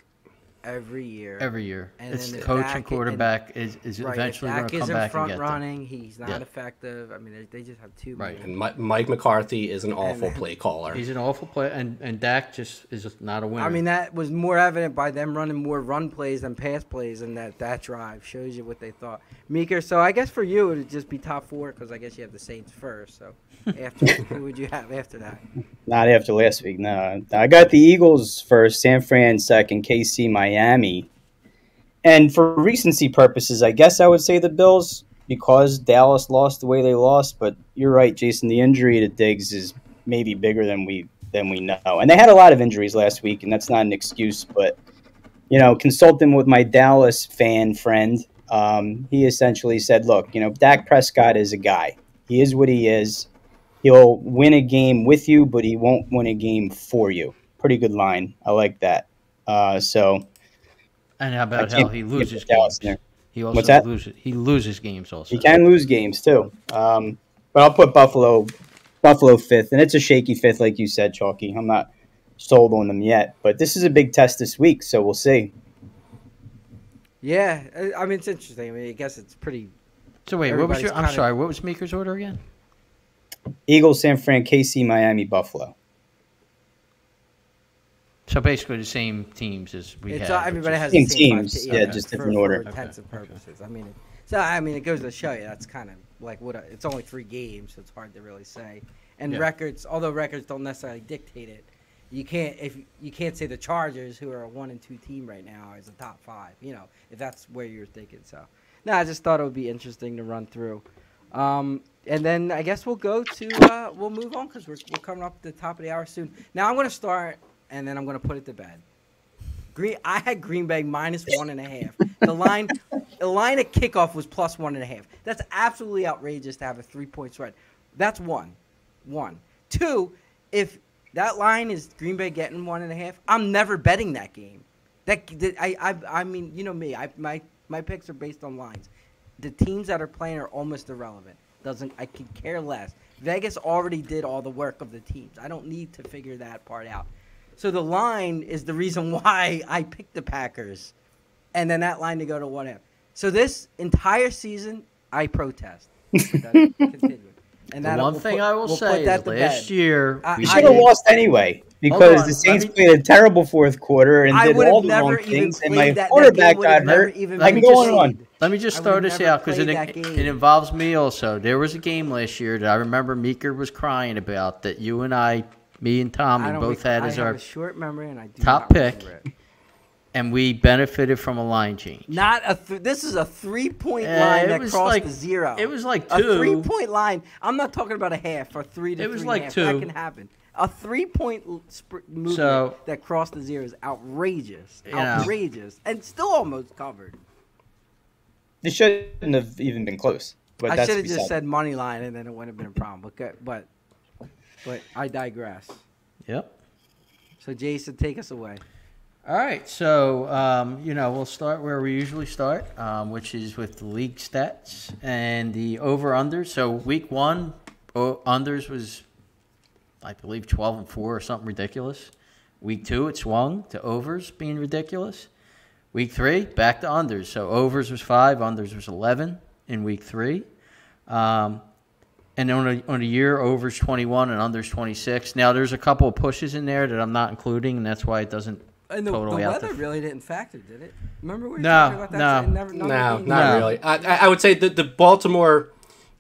every year. every year. And it's then the coach Dak- and quarterback is, is Right, eventually if going to come isn't back and front get them. running, he's not Yeah. effective. I mean, they, they just have too Right. And Mi- Mike McCarthy is an awful then- play caller. He's an awful player, and and Dak just is just not a winner. I mean, that was more evident by them running more run plays than pass plays, and that that drive shows you what they thought. Meeker, so I guess for you it would just be top four because I guess you have the Saints first. So after who would you have after that? Not after last week. No, I got the Eagles first, San Fran second, KC, Miami, and for recency purposes, I guess I would say the Bills because Dallas lost the way they lost. But you're right, Jason. The injury to Diggs is maybe bigger than we than we know, and they had a lot of injuries last week, and that's not an excuse. But you know, consulting with my Dallas fan friend, um, he essentially said, "Look, you know, Dak Prescott is a guy. He is what he is." he'll win a game with you, but he won't win a game for you. Pretty good line. I like that. Uh, so and how about can't how he loses games? there. He also What's that? loses. He loses games also. he can lose games too. Um, but I'll put Buffalo, Buffalo fifth, and it's a shaky fifth, like you said, Chalky. I'm not sold on them yet, but this is a big test this week, so we'll see. Yeah, I I mean it's interesting. I mean, I guess it's pretty. So wait, what was your? I'm kinda- sorry. What was Meeker's order again? Eagles, San Fran, KC, Miami, Buffalo. So basically the same teams as we it's had. but everybody has Same the same teams, te- yeah, just for- different for order. intensive Okay, okay. purposes. I mean, it, so I mean it goes to show you that's kind of like what a, it's only three games, so it's hard to really say. And Yeah. records, although records don't necessarily dictate it, you can't if you can't say the Chargers, who are a one and two team right now, is a top five. You know, if that's where you're thinking. So, no, I just thought it would be interesting to run through. Um, and then I guess we'll go to uh, we'll move on because we're we're coming up to the top of the hour soon. Now I'm gonna start, and then I'm gonna put it to bed. Green, I had Green Bay minus one and a half. The line, the line at kickoff was plus one and a half. That's absolutely outrageous to have a three point spread. That's one, one, two. If that line is Green Bay getting one and a half, I'm never betting that game. That, that I, I, I mean, you know me. I my my picks are based on lines. The teams that are playing are almost irrelevant. Doesn't I could care less. Vegas already did all the work of the teams. I don't need to figure that part out. So the line is the reason why I picked the Packers, and then that line to go to one half. So this entire season, I protest. Continue. And that'll- one we'll thing put- I will we'll say put that is last bed. year I- we We should have lost anyway because on, the Saints me- played a terrible fourth quarter and I did all the wrong things, and my that- that quarterback game got hurt. even I been can go on played. Let me just throw this out because it, it involves me also. There was a game last year that I remember Meeker was crying about that you and I, me and I Tommy both had as our, short memory, and I do top pick. and we benefited from a line change. Not a. Th- this is a three-point Uh, line it that was crossed like- the zero. it was like two. a three-point line. I'm not talking about a half or three to It was three like and a half. two. That can happen. A three-point sp- movement So- that crossed the zero is outrageous. You know. Outrageous, and still almost covered. This shouldn't have even been close. But I should have just said money line, and then it wouldn't have been a problem. But but but I digress. Yep. So Jason, take us away. All right, so um, you know we'll start where we usually start, um, which is with the league stats and the over under. So week one, o- unders was, I believe, twelve and four or something ridiculous. Week two, it swung to overs being ridiculous. Week three, back to unders. So overs was five, unders was eleven in week three. Um, and on a, on a year, overs 21 and unders 26. Now, there's a couple of pushes in there that I'm not including, and that's why it doesn't And the, totally the out weather the- really didn't factor, did it? Remember we were No, talking about that? no. It never- none No, not No. really. I, I I would say that the Baltimore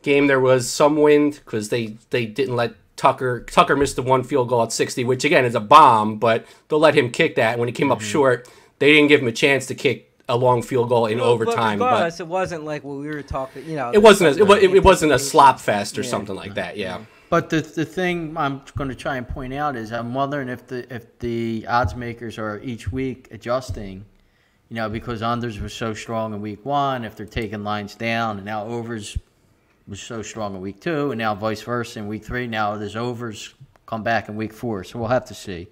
game there was some wind because they they didn't let Tucker Tucker missed the one field goal at 60, which again is a bomb, but they'll let him kick that. When he came up mm-hmm. short, they didn't give him a chance to kick a long field goal in Well, overtime. But But it wasn't like what we were talking. You know, it wasn't a, it, it, it wasn't a slop fest or Yeah. something like that. Yeah. But the the thing I'm going to try and point out is I'm wondering if the if the odds makers are each week adjusting, you know, because unders was so strong in week one, if they're taking lines down, and now overs was so strong in week two, and now vice versa in week three. Now there's overs come back in week four, so we'll have to see.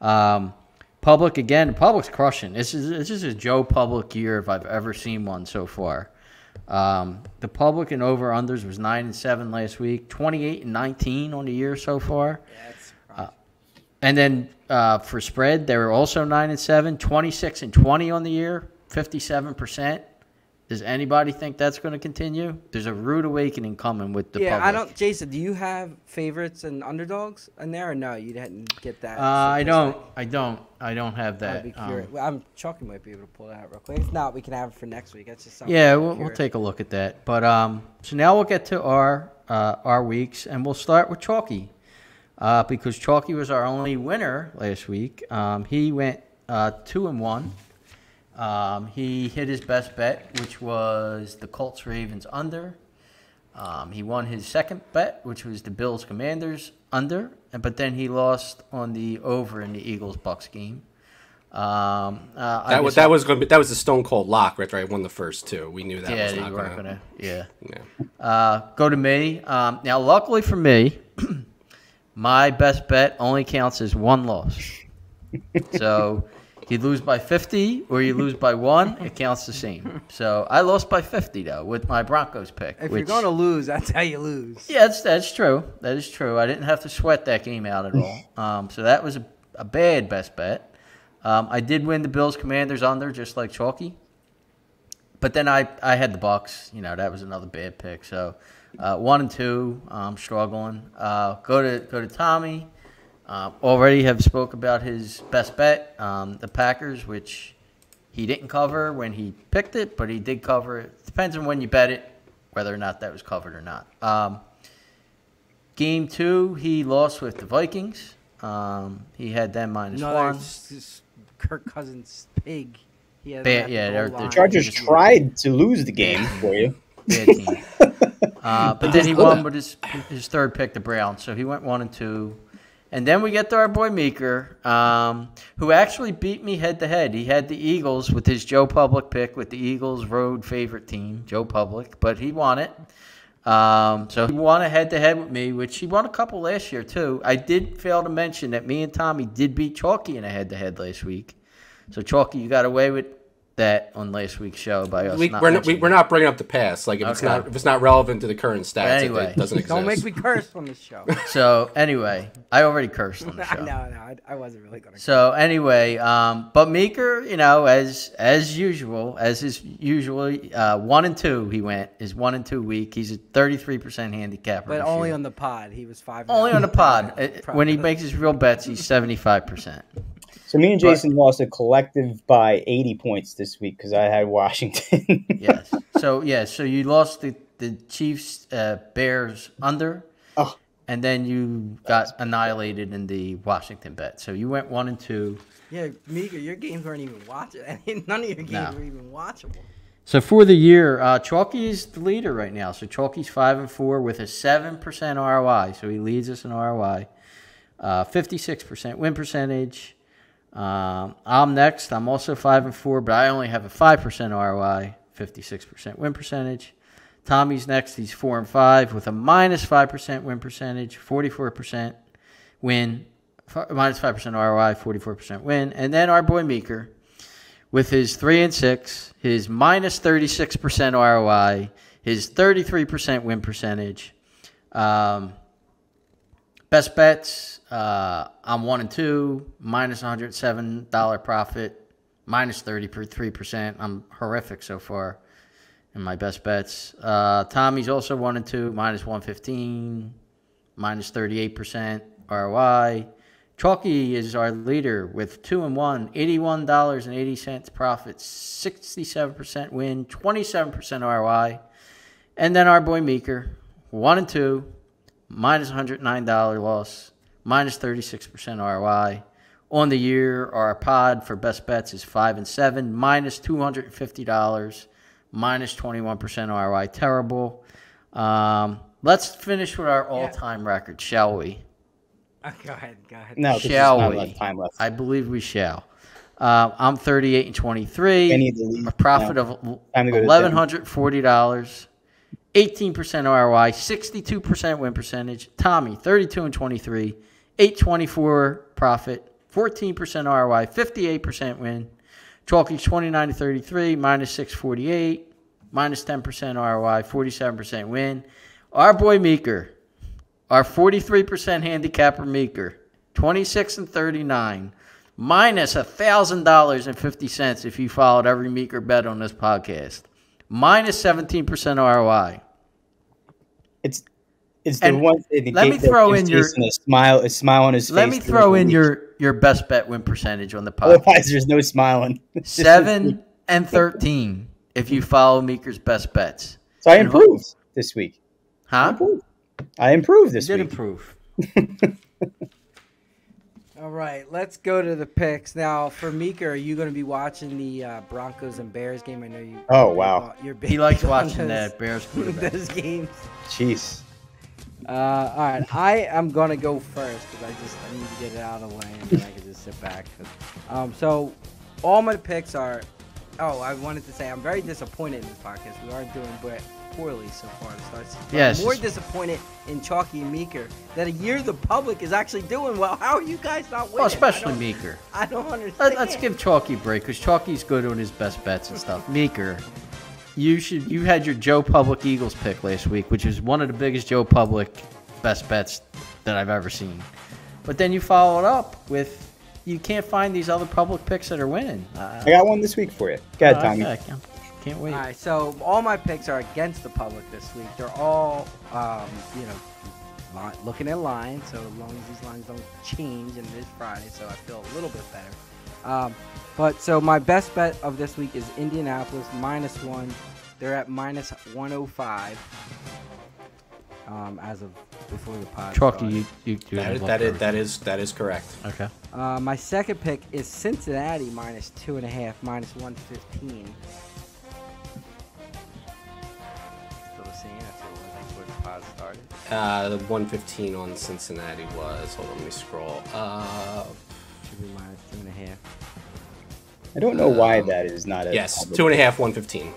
Um, public again, public's crushing. This is this is a Joe Public year if I've ever seen one so far. Um, the public and over unders was nine and seven last week, twenty eight and nineteen on the year so far. That's And then uh, for spread, they were also nine and seven, 26 and twenty on the year, fifty seven percent. Does anybody think that's going to continue? There's a rude awakening coming with the yeah. public. I don't. Jason, do you have favorites and underdogs in there, or no? You didn't get that. Uh, I don't. I don't. I don't have that. I'd be um, curious. well, I'm Chucky might be able to pull that out real quick. If not, we can have it for next week. That's just something. Yeah, we'll, we'll take a look at that. But um, so now we'll get to our uh, our weeks, and we'll start with Chalky, uh, because Chalky was our only winner last week. Um, he went uh, two and one. Um, he hit his best bet, which was the Colts Ravens under. Um, he won his second bet, which was the Bills Commanders under, and but then he lost on the over in the Eagles Bucs game. Um, uh, That was that was going to be that was the stone cold lock right there. I won the first two. We knew that yeah, was not to. gonna. Yeah. Yeah. Uh, go to me. Um, now, luckily for me, my best bet only counts as one loss. so you lose by 50 or you lose by one, it counts the same. So I lost by 50 though with my Broncos pick. If which, you're gonna lose, that's how you lose. yeah, that's that's true. That is true. I didn't have to sweat that game out at all. Um, so that was a, a bad best bet. Um, I did win the Bills Commanders under just like Chalky. But then I, I had the Bucs. You know that was another bad pick. So uh, one and two, I'm struggling. Uh, go to go to Tommy. Uh, already have spoke about his best bet, um, the Packers, which he didn't cover when he picked it, but he did cover it. Depends on when you bet it, whether or not that was covered or not. Um, game two, he lost with the Vikings. Um, he had them minus No, one. that's just Kirk Cousins' pig. He had Ba- yeah, the they're- they're line. Chargers tried to lose the game for you. Bad team. Uh, but then he won with his his third pick, the Browns. So he went one and two. And then we get to our boy Meeker, um, who actually beat me head to head. He had the Eagles with his Joe Public pick with the Eagles road favorite team, Joe Public, but he won it. Um, so he won a head to head with me, which he won a couple last year too. I did fail to mention that me and Tommy did beat Chalky in a head to head last week. So Chalky, you got away with that on last week's show by us. We, not we're, not, we, we're not bringing up the past. Like if it's not if it's not relevant to the current stats, it- anyway. it, doesn't exist. Don't make me curse on this show. So anyway, I already cursed on the show. no, I, I wasn't really gonna. So anyway, um, but Meeker, you know, as as usual, as is usually, uh, one and two he went is one and two week. He's a thirty three percent handicapper. but only year. on the pod, he was five. only on the pod. When he makes his real bets, he's seventy five percent. So me and Jason lost a collective by 80 points this week because I had Washington. Yes. So yeah, so you lost the the Chiefs uh, Bears under, Oh. and then you got annihilated in the Washington bet. So you went one and two. Yeah, Mika, your games weren't even watching. None of your games No. were even watchable. So for the year, uh, Chalky is the leader right now. So Chalky's five and four with a seven percent ROI. So he leads us in ROI. Fifty six percent win percentage. Um, I'm next. I'm also five and four, but I only have a five percent ROI. Fifty six percent win percentage. Tommy's next. He's four and five with a minus five percent win percentage. Forty four percent win. Minus five percent ROI. Forty four percent win. And then our boy Meeker with his three and six, his minus 36% ROI, his 33% win percentage. Um, best bets, uh, I'm one and two, minus $107 profit, minus 33%. I'm horrific so far in my best bets. Uh, Tommy's also one and two, minus 115, minus 38% ROI. Chalky is our leader with two and one, eighty-one dollars and eighty cents profit, sixty-seven percent win, twenty-seven percent ROI, and then our boy Meeker, one and two, minus $109 loss, minus 36% ROI. On the year, our pod for best bets is five and seven, minus $250, minus 21% ROI. Terrible. Um, let's finish with our all time yeah. record, shall we? Uh, go ahead. Go ahead. No, shall we? time left. I believe we shall. Uh, I'm 38 and 23. A profit no. of $1,140. 18% ROI, 62% win percentage. Tommy, 32 and 23, 824 profit, 14% ROI, 58% win. Chalky, 29 to 33, minus 648, minus 10% ROI, 47% win. Our boy Meeker, our 43% handicapper Meeker, 26 and 39, minus $1,000.50 if you followed every Meeker bet on this podcast. Minus 17% ROI. It's it's the one thing let me throw in your- a smile a smile on his face. Let me throw in your, your best bet win percentage on the podcast. Otherwise, there's no smiling. 7 and 13 if you follow Meeker's best bets. So I and improved this week. I Huh? improved. I improved You this did week. improve. All right, let's go to the picks now. For Mika, are you going to be watching the uh, Broncos and Bears game? I know you. Oh, you're wow. on- You're big He likes watching those- that Bears quarterback. those games. Jeez. Uh, all right, I am gonna go first because I just I need to get it out of the way and then I can just sit back. Um, so all my picks are. Oh, I wanted to say I'm very disappointed in this podcast. We aren't doing but poorly so far to start. season. But Yes. I'm more disappointed in Chalky and Meeker that a year the public is actually doing well. How are you guys not winning? Well, especially I Meeker. I don't understand. Let, us give Chalky a break because Chalky's good on his best bets and stuff. Meeker, you should. You had your Joe Public Eagles pick last week, which is one of the biggest Joe Public best bets that I've ever seen. But then you followed up with you can't find these other public picks that are winning. Uh, I got one this week for you. Go ahead, Tommy. okay, can't, can't wait. All right, so all my picks are against the public this week. They're all, um, you know, li- looking at lines. So as long as these lines don't change, and it is Friday, so I feel a little bit better. Um, but so my best bet of this week is Indianapolis minus one. They're at minus 105 um, as of before the pod. Chalky, started. you, you do That have is, luck that is there. that is that is correct. Okay. Uh, my second pick is Cincinnati minus two and a half, minus 115. Uh, the 115 on Cincinnati was. Hold on, let me scroll. Uh, Should be minus two and a half. I don't know why Um, that is not a. yes, two and a half, 115.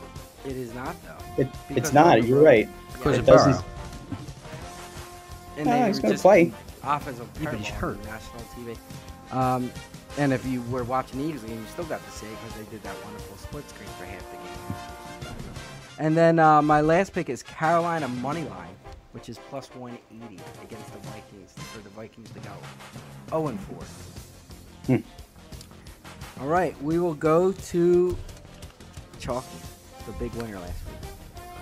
It is not though. It, it's not. You're road. right. Because It doesn't- And Ah, they he's were gonna just play. Offensive Yeah, but he's hurt. National TV. Um, And if you were watching the Eagles game, you still got to see it because they did that wonderful split screen for half the game. And then uh, my last pick is Carolina money line, which is plus 180 against the Vikings for the Vikings to go 0 and 4. All right, we will go to Chalky, the big winner last week.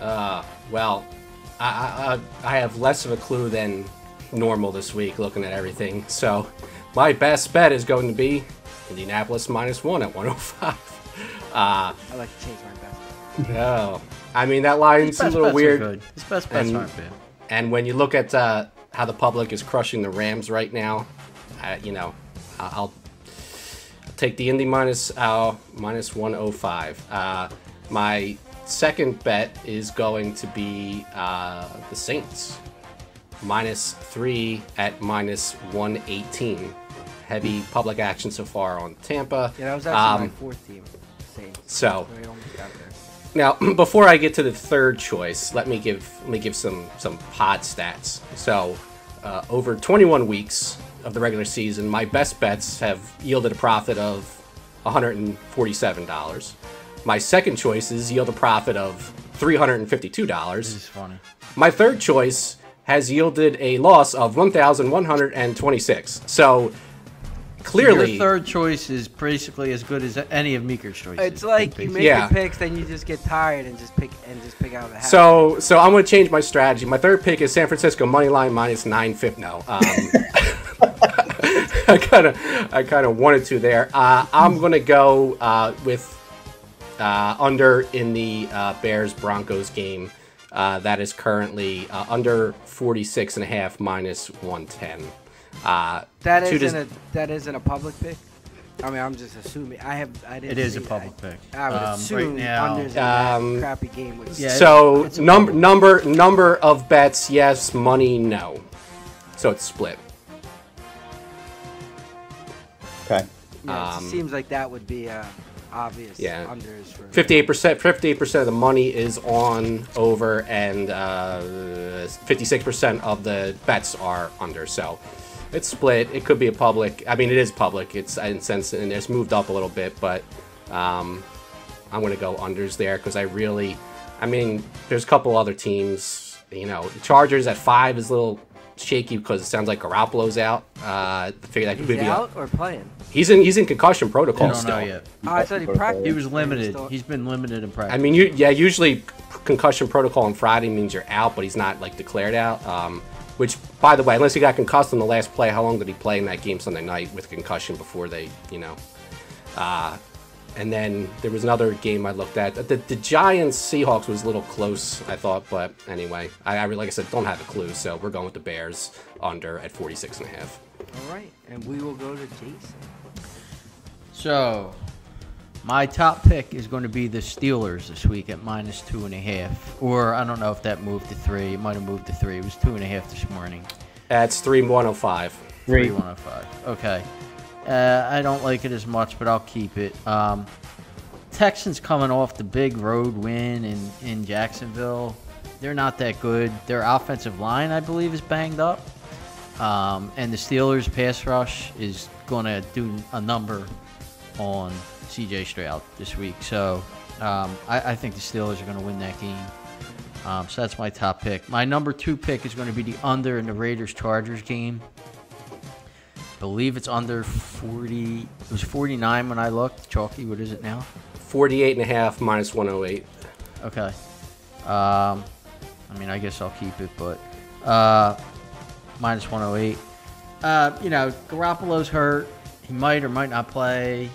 Uh, well, I, I I have less of a clue than normal this week, looking at everything. So, my best bet is going to be Indianapolis minus one at 105. Uh, I like to change my best. bet. no, I mean that line's His a little weird. good. His best bets And- aren't bad. And when you look at uh, how the public is crushing the Rams right now, uh, you know, I'll, I'll take the Indy minus uh, minus 105. Uh, my second bet is going to be uh, the Saints minus three at minus 118. Heavy public action so far on Tampa. Yeah, that was actually Um, my fourth team. Same. So I almost got there. now, before I get to the third choice, let me give let me give some some pod stats. So, uh, over 21 weeks of the regular season, my best bets have yielded a profit of 147 dollars. My second choices yield a profit of 352 This dollars. is funny. My third choice has yielded a loss of 1,126. So, clearly, Your third choice is basically as good as any of Meeker's choices. It's like you make Yeah. your picks, then you just get tired and just pick and just pick out of the hat. So, so I'm going to change my strategy. My third pick is San Francisco money line minus nine fifty. No, um, I kind of, I kind of wanted to there. Uh, I'm going to go uh, with uh, under in the uh, Bears Broncos game. Uh, that is currently uh, under 46 and a half minus 110. Uh, that two isn't dis- a that isn't a public pick. I mean, I'm just assuming. I have I didn't. It is a public I, pick. I would Um, right assume now- unders in that Um, crappy game would. Yeah, so it's a number number number of bets yes, money no. So it's split. Okay. yeah, it um, seems like that would be uh, obvious. Yeah. Unders for Fifty-eight percent. Fifty-eight percent of the money is on over, and uh, fifty-six percent of the bets are under. So it's split. It could be a public. I mean, it is public. It's in sense, and it's moved up a little bit, but um, I'm going to go unders there because I really. I mean, there's a couple other teams. You know, Chargers at five is a little shaky because it sounds like Garoppolo's out. Uh, I figure that could He's be. A, out or playing? he's in. He's in concussion I protocol don't still. know yet. Oh, I thought he practiced. He was limited. He's been limited in practice. I mean, you, yeah, usually concussion protocol on Friday means you're out, but he's not like declared out. Um, which, by the way, unless he got concussed on the last play, how long did he play in that game Sunday night with concussion before they, you know? Uh, and then there was another game I looked at. The, the Giants Seahawks was a little close, I thought, but anyway, I, I like I said, don't have a clue, so we're going with the Bears under at 46 and a half. All right, and we will go to Jason. So, my top pick is going to be the Steelers this week at minus two and a half. Or I don't know if that moved to three. It might have moved to three. It was two and a half this morning. That's 3105. Three. Three one oh five. Okay. Uh, I don't like it as much, but I'll keep it. Um, Texans coming off the big road win in, in Jacksonville. They're not that good. Their offensive line, I believe, is banged up. Um, and the Steelers' pass rush is going to do a number on CJ Stroud this week. So um, I, I think the Steelers are going to win that game. Um, so that's my top pick. My number two pick is going to be the under in the Raiders Chargers game. believe it's under 40. It was 49 when I looked. Chalky, what is it now? 48 and a half minus 108. Okay. Um, I mean, I guess I'll keep it, but uh, minus 108. Uh, you know, Garoppolo's hurt. He might or might not play.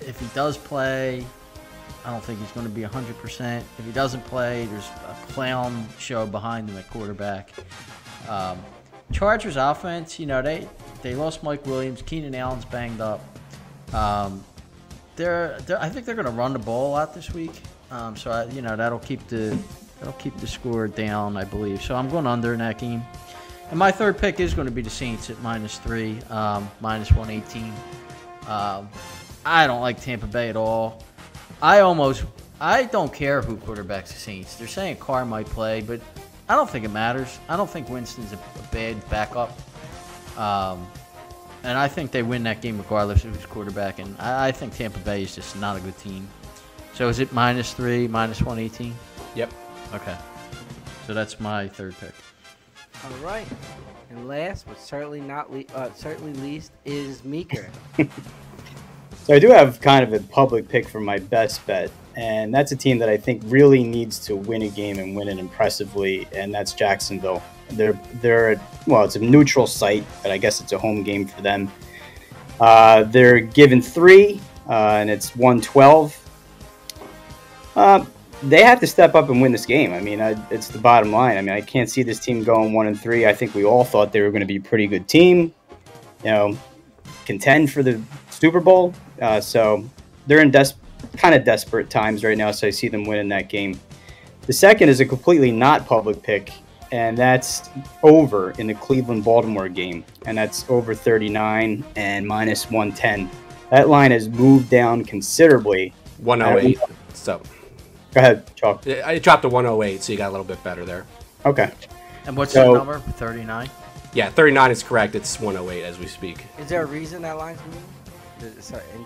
If he does play, I don't think he's going to be 100%. If he doesn't play, there's a clown show behind him at quarterback. Um, Chargers offense, you know, they they lost Mike Williams. Keenan Allen's banged up. Um, they're, they're I think they're going to run the ball out this week. Um, so I, you know that'll keep the that'll keep the score down, I believe. So I'm going under in that game. And my third pick is going to be the Saints at minus three, um, minus 118. I don't like Tampa Bay at all. I almost I don't care who quarterbacks the Saints. They're saying Carr might play, but I don't think it matters. I don't think Winston's a, a bad backup. Um, and I think they win that game regardless of who's quarterback. And I, I think Tampa Bay is just not a good team. So is it minus three, minus one eighteen? Yep. Okay. So that's my third pick. All right. And last, but certainly not le- uh, certainly least, is Meeker. So I do have kind of a public pick for my best bet, and that's a team that I think really needs to win a game and win it impressively, and that's Jacksonville. They're they're well, it's a neutral site, but I guess it's a home game for them. Uh, they're given three, uh, and it's one twelve. Uh, they have to step up and win this game. I mean, I, it's the bottom line. I mean, I can't see this team going one and three. I think we all thought they were going to be a pretty good team. You know, contend for the Super Bowl. Uh, so they're in des- kind of desperate times right now. So I see them winning that game. The second is a completely not public pick, and that's over in the Cleveland Baltimore game, and that's over 39 and minus 110. That line has moved down considerably. 108. So Go ahead, Chalk. it it dropped to 108, so you got a little bit better there. Okay. And what's So- the number? Thirty nine. Yeah, 39 is correct. It's 108 as we speak. Is there a reason that line's moving?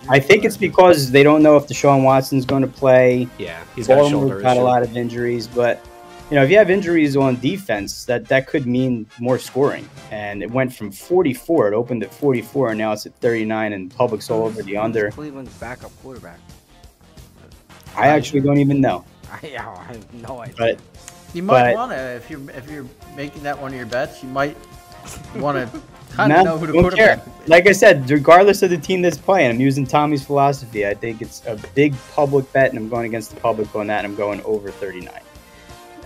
I think it's because they don't know if Deshaun Watson's going to play. Yeah, he's got a shoulder Baltimore's got a lot of injuries, but you know, if you have injuries on defense, that that could mean more scoring. And it went from 44, it opened at 44, and now it's at 39, and public's all over the under. Cleveland's backup quarterback. I actually don't even know, I, I have no idea. but You might want to if you're if you're making that one of your bets. You might want to kind of know who the don't care. Like I said, regardless of the team that's playing, I'm using Tommy's philosophy. I think it's a big public bet, and I'm going against the public on that. And I'm going over 39.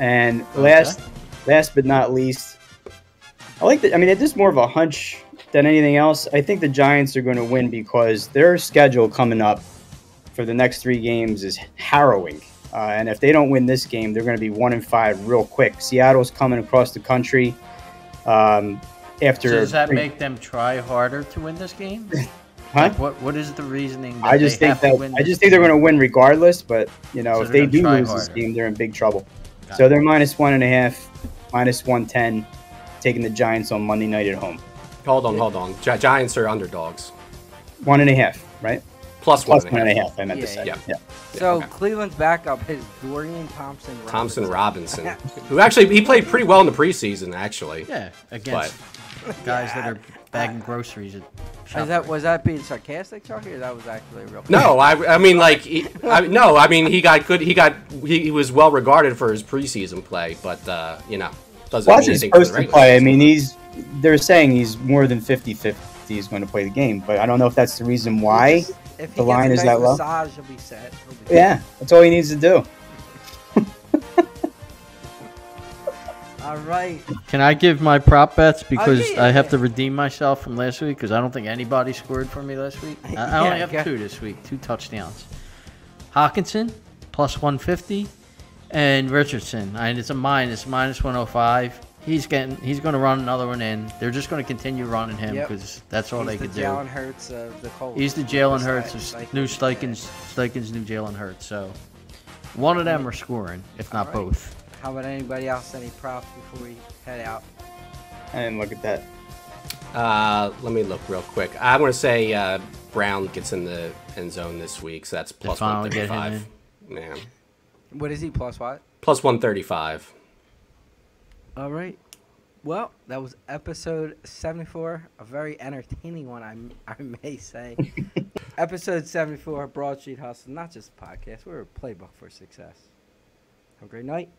And last, last but not least, I like the. I mean, it's just more of a hunch than anything else. I think the Giants are going to win because their schedule coming up for the next three games is harrowing. Uh, and if they don't win this game, they're going to be one and five real quick. Seattle's coming across the country. Um, after So does that make them try harder to win this game? Huh? Like what what is the reasoning? That I just they think have to that win I this just think they're going to win regardless. But you know, So if they're they gonna do try lose this game, they're in big trouble. Got so it. they're minus one and a half, minus one ten, taking the Giants on Monday night at home. Hold on, hold on. Gi- Giants are underdogs. One and a half, right? Plus one Plus and one a half. half. I meant to Yeah, say. yeah. Yeah. so okay. Cleveland's backup is Dorian Thompson. Robinson. Thompson Robinson, who actually he played pretty well in the preseason, actually. Yeah, against guys that are bagging groceries at. Is that was that being sarcastic, Chucky, or that was actually real? No, I, I mean like he, I, no, I mean he got good. He got he, he was well regarded for his preseason play, but uh, you know doesn't Watch mean his anything for the supposed to regular play. I mean, he's they're saying he's more than 50-50 he's going to play the game, but I don't know if that's the reason why. If he the line gets is nice that low? massage, he'll be set. He'll be Yeah, that's all he needs to do. All right. Can I give my prop bets because yeah, I have yeah. to redeem myself from last week because I don't think anybody scored for me last week. I, I Yeah, only have okay. two this week, two touchdowns. Hockenson plus 150 and Richardson. And it's a minus minus 105. He's getting he's going to run another one in. They're just going to continue running him Yep. because that's all He's they the could do. Jalen Hurts of the Colts. He's the Jalen Hurts, of Steichen, new yeah. Steichen's, Steichen's new Jalen Hurts. So one of them are scoring, if not Alright. both. How about anybody else? Any props before we head out? I didn't look at that. Uh, let me look real quick. I want to say uh, Brown gets in the end zone this week, so that's plus finally 135. Man, What is he plus what? plus 135. All right. Well, that was episode 74. A very entertaining one, I, I may say. episode 74, Broad Street Hustle. Not just a podcast, we're a playbook for success. Have a great night.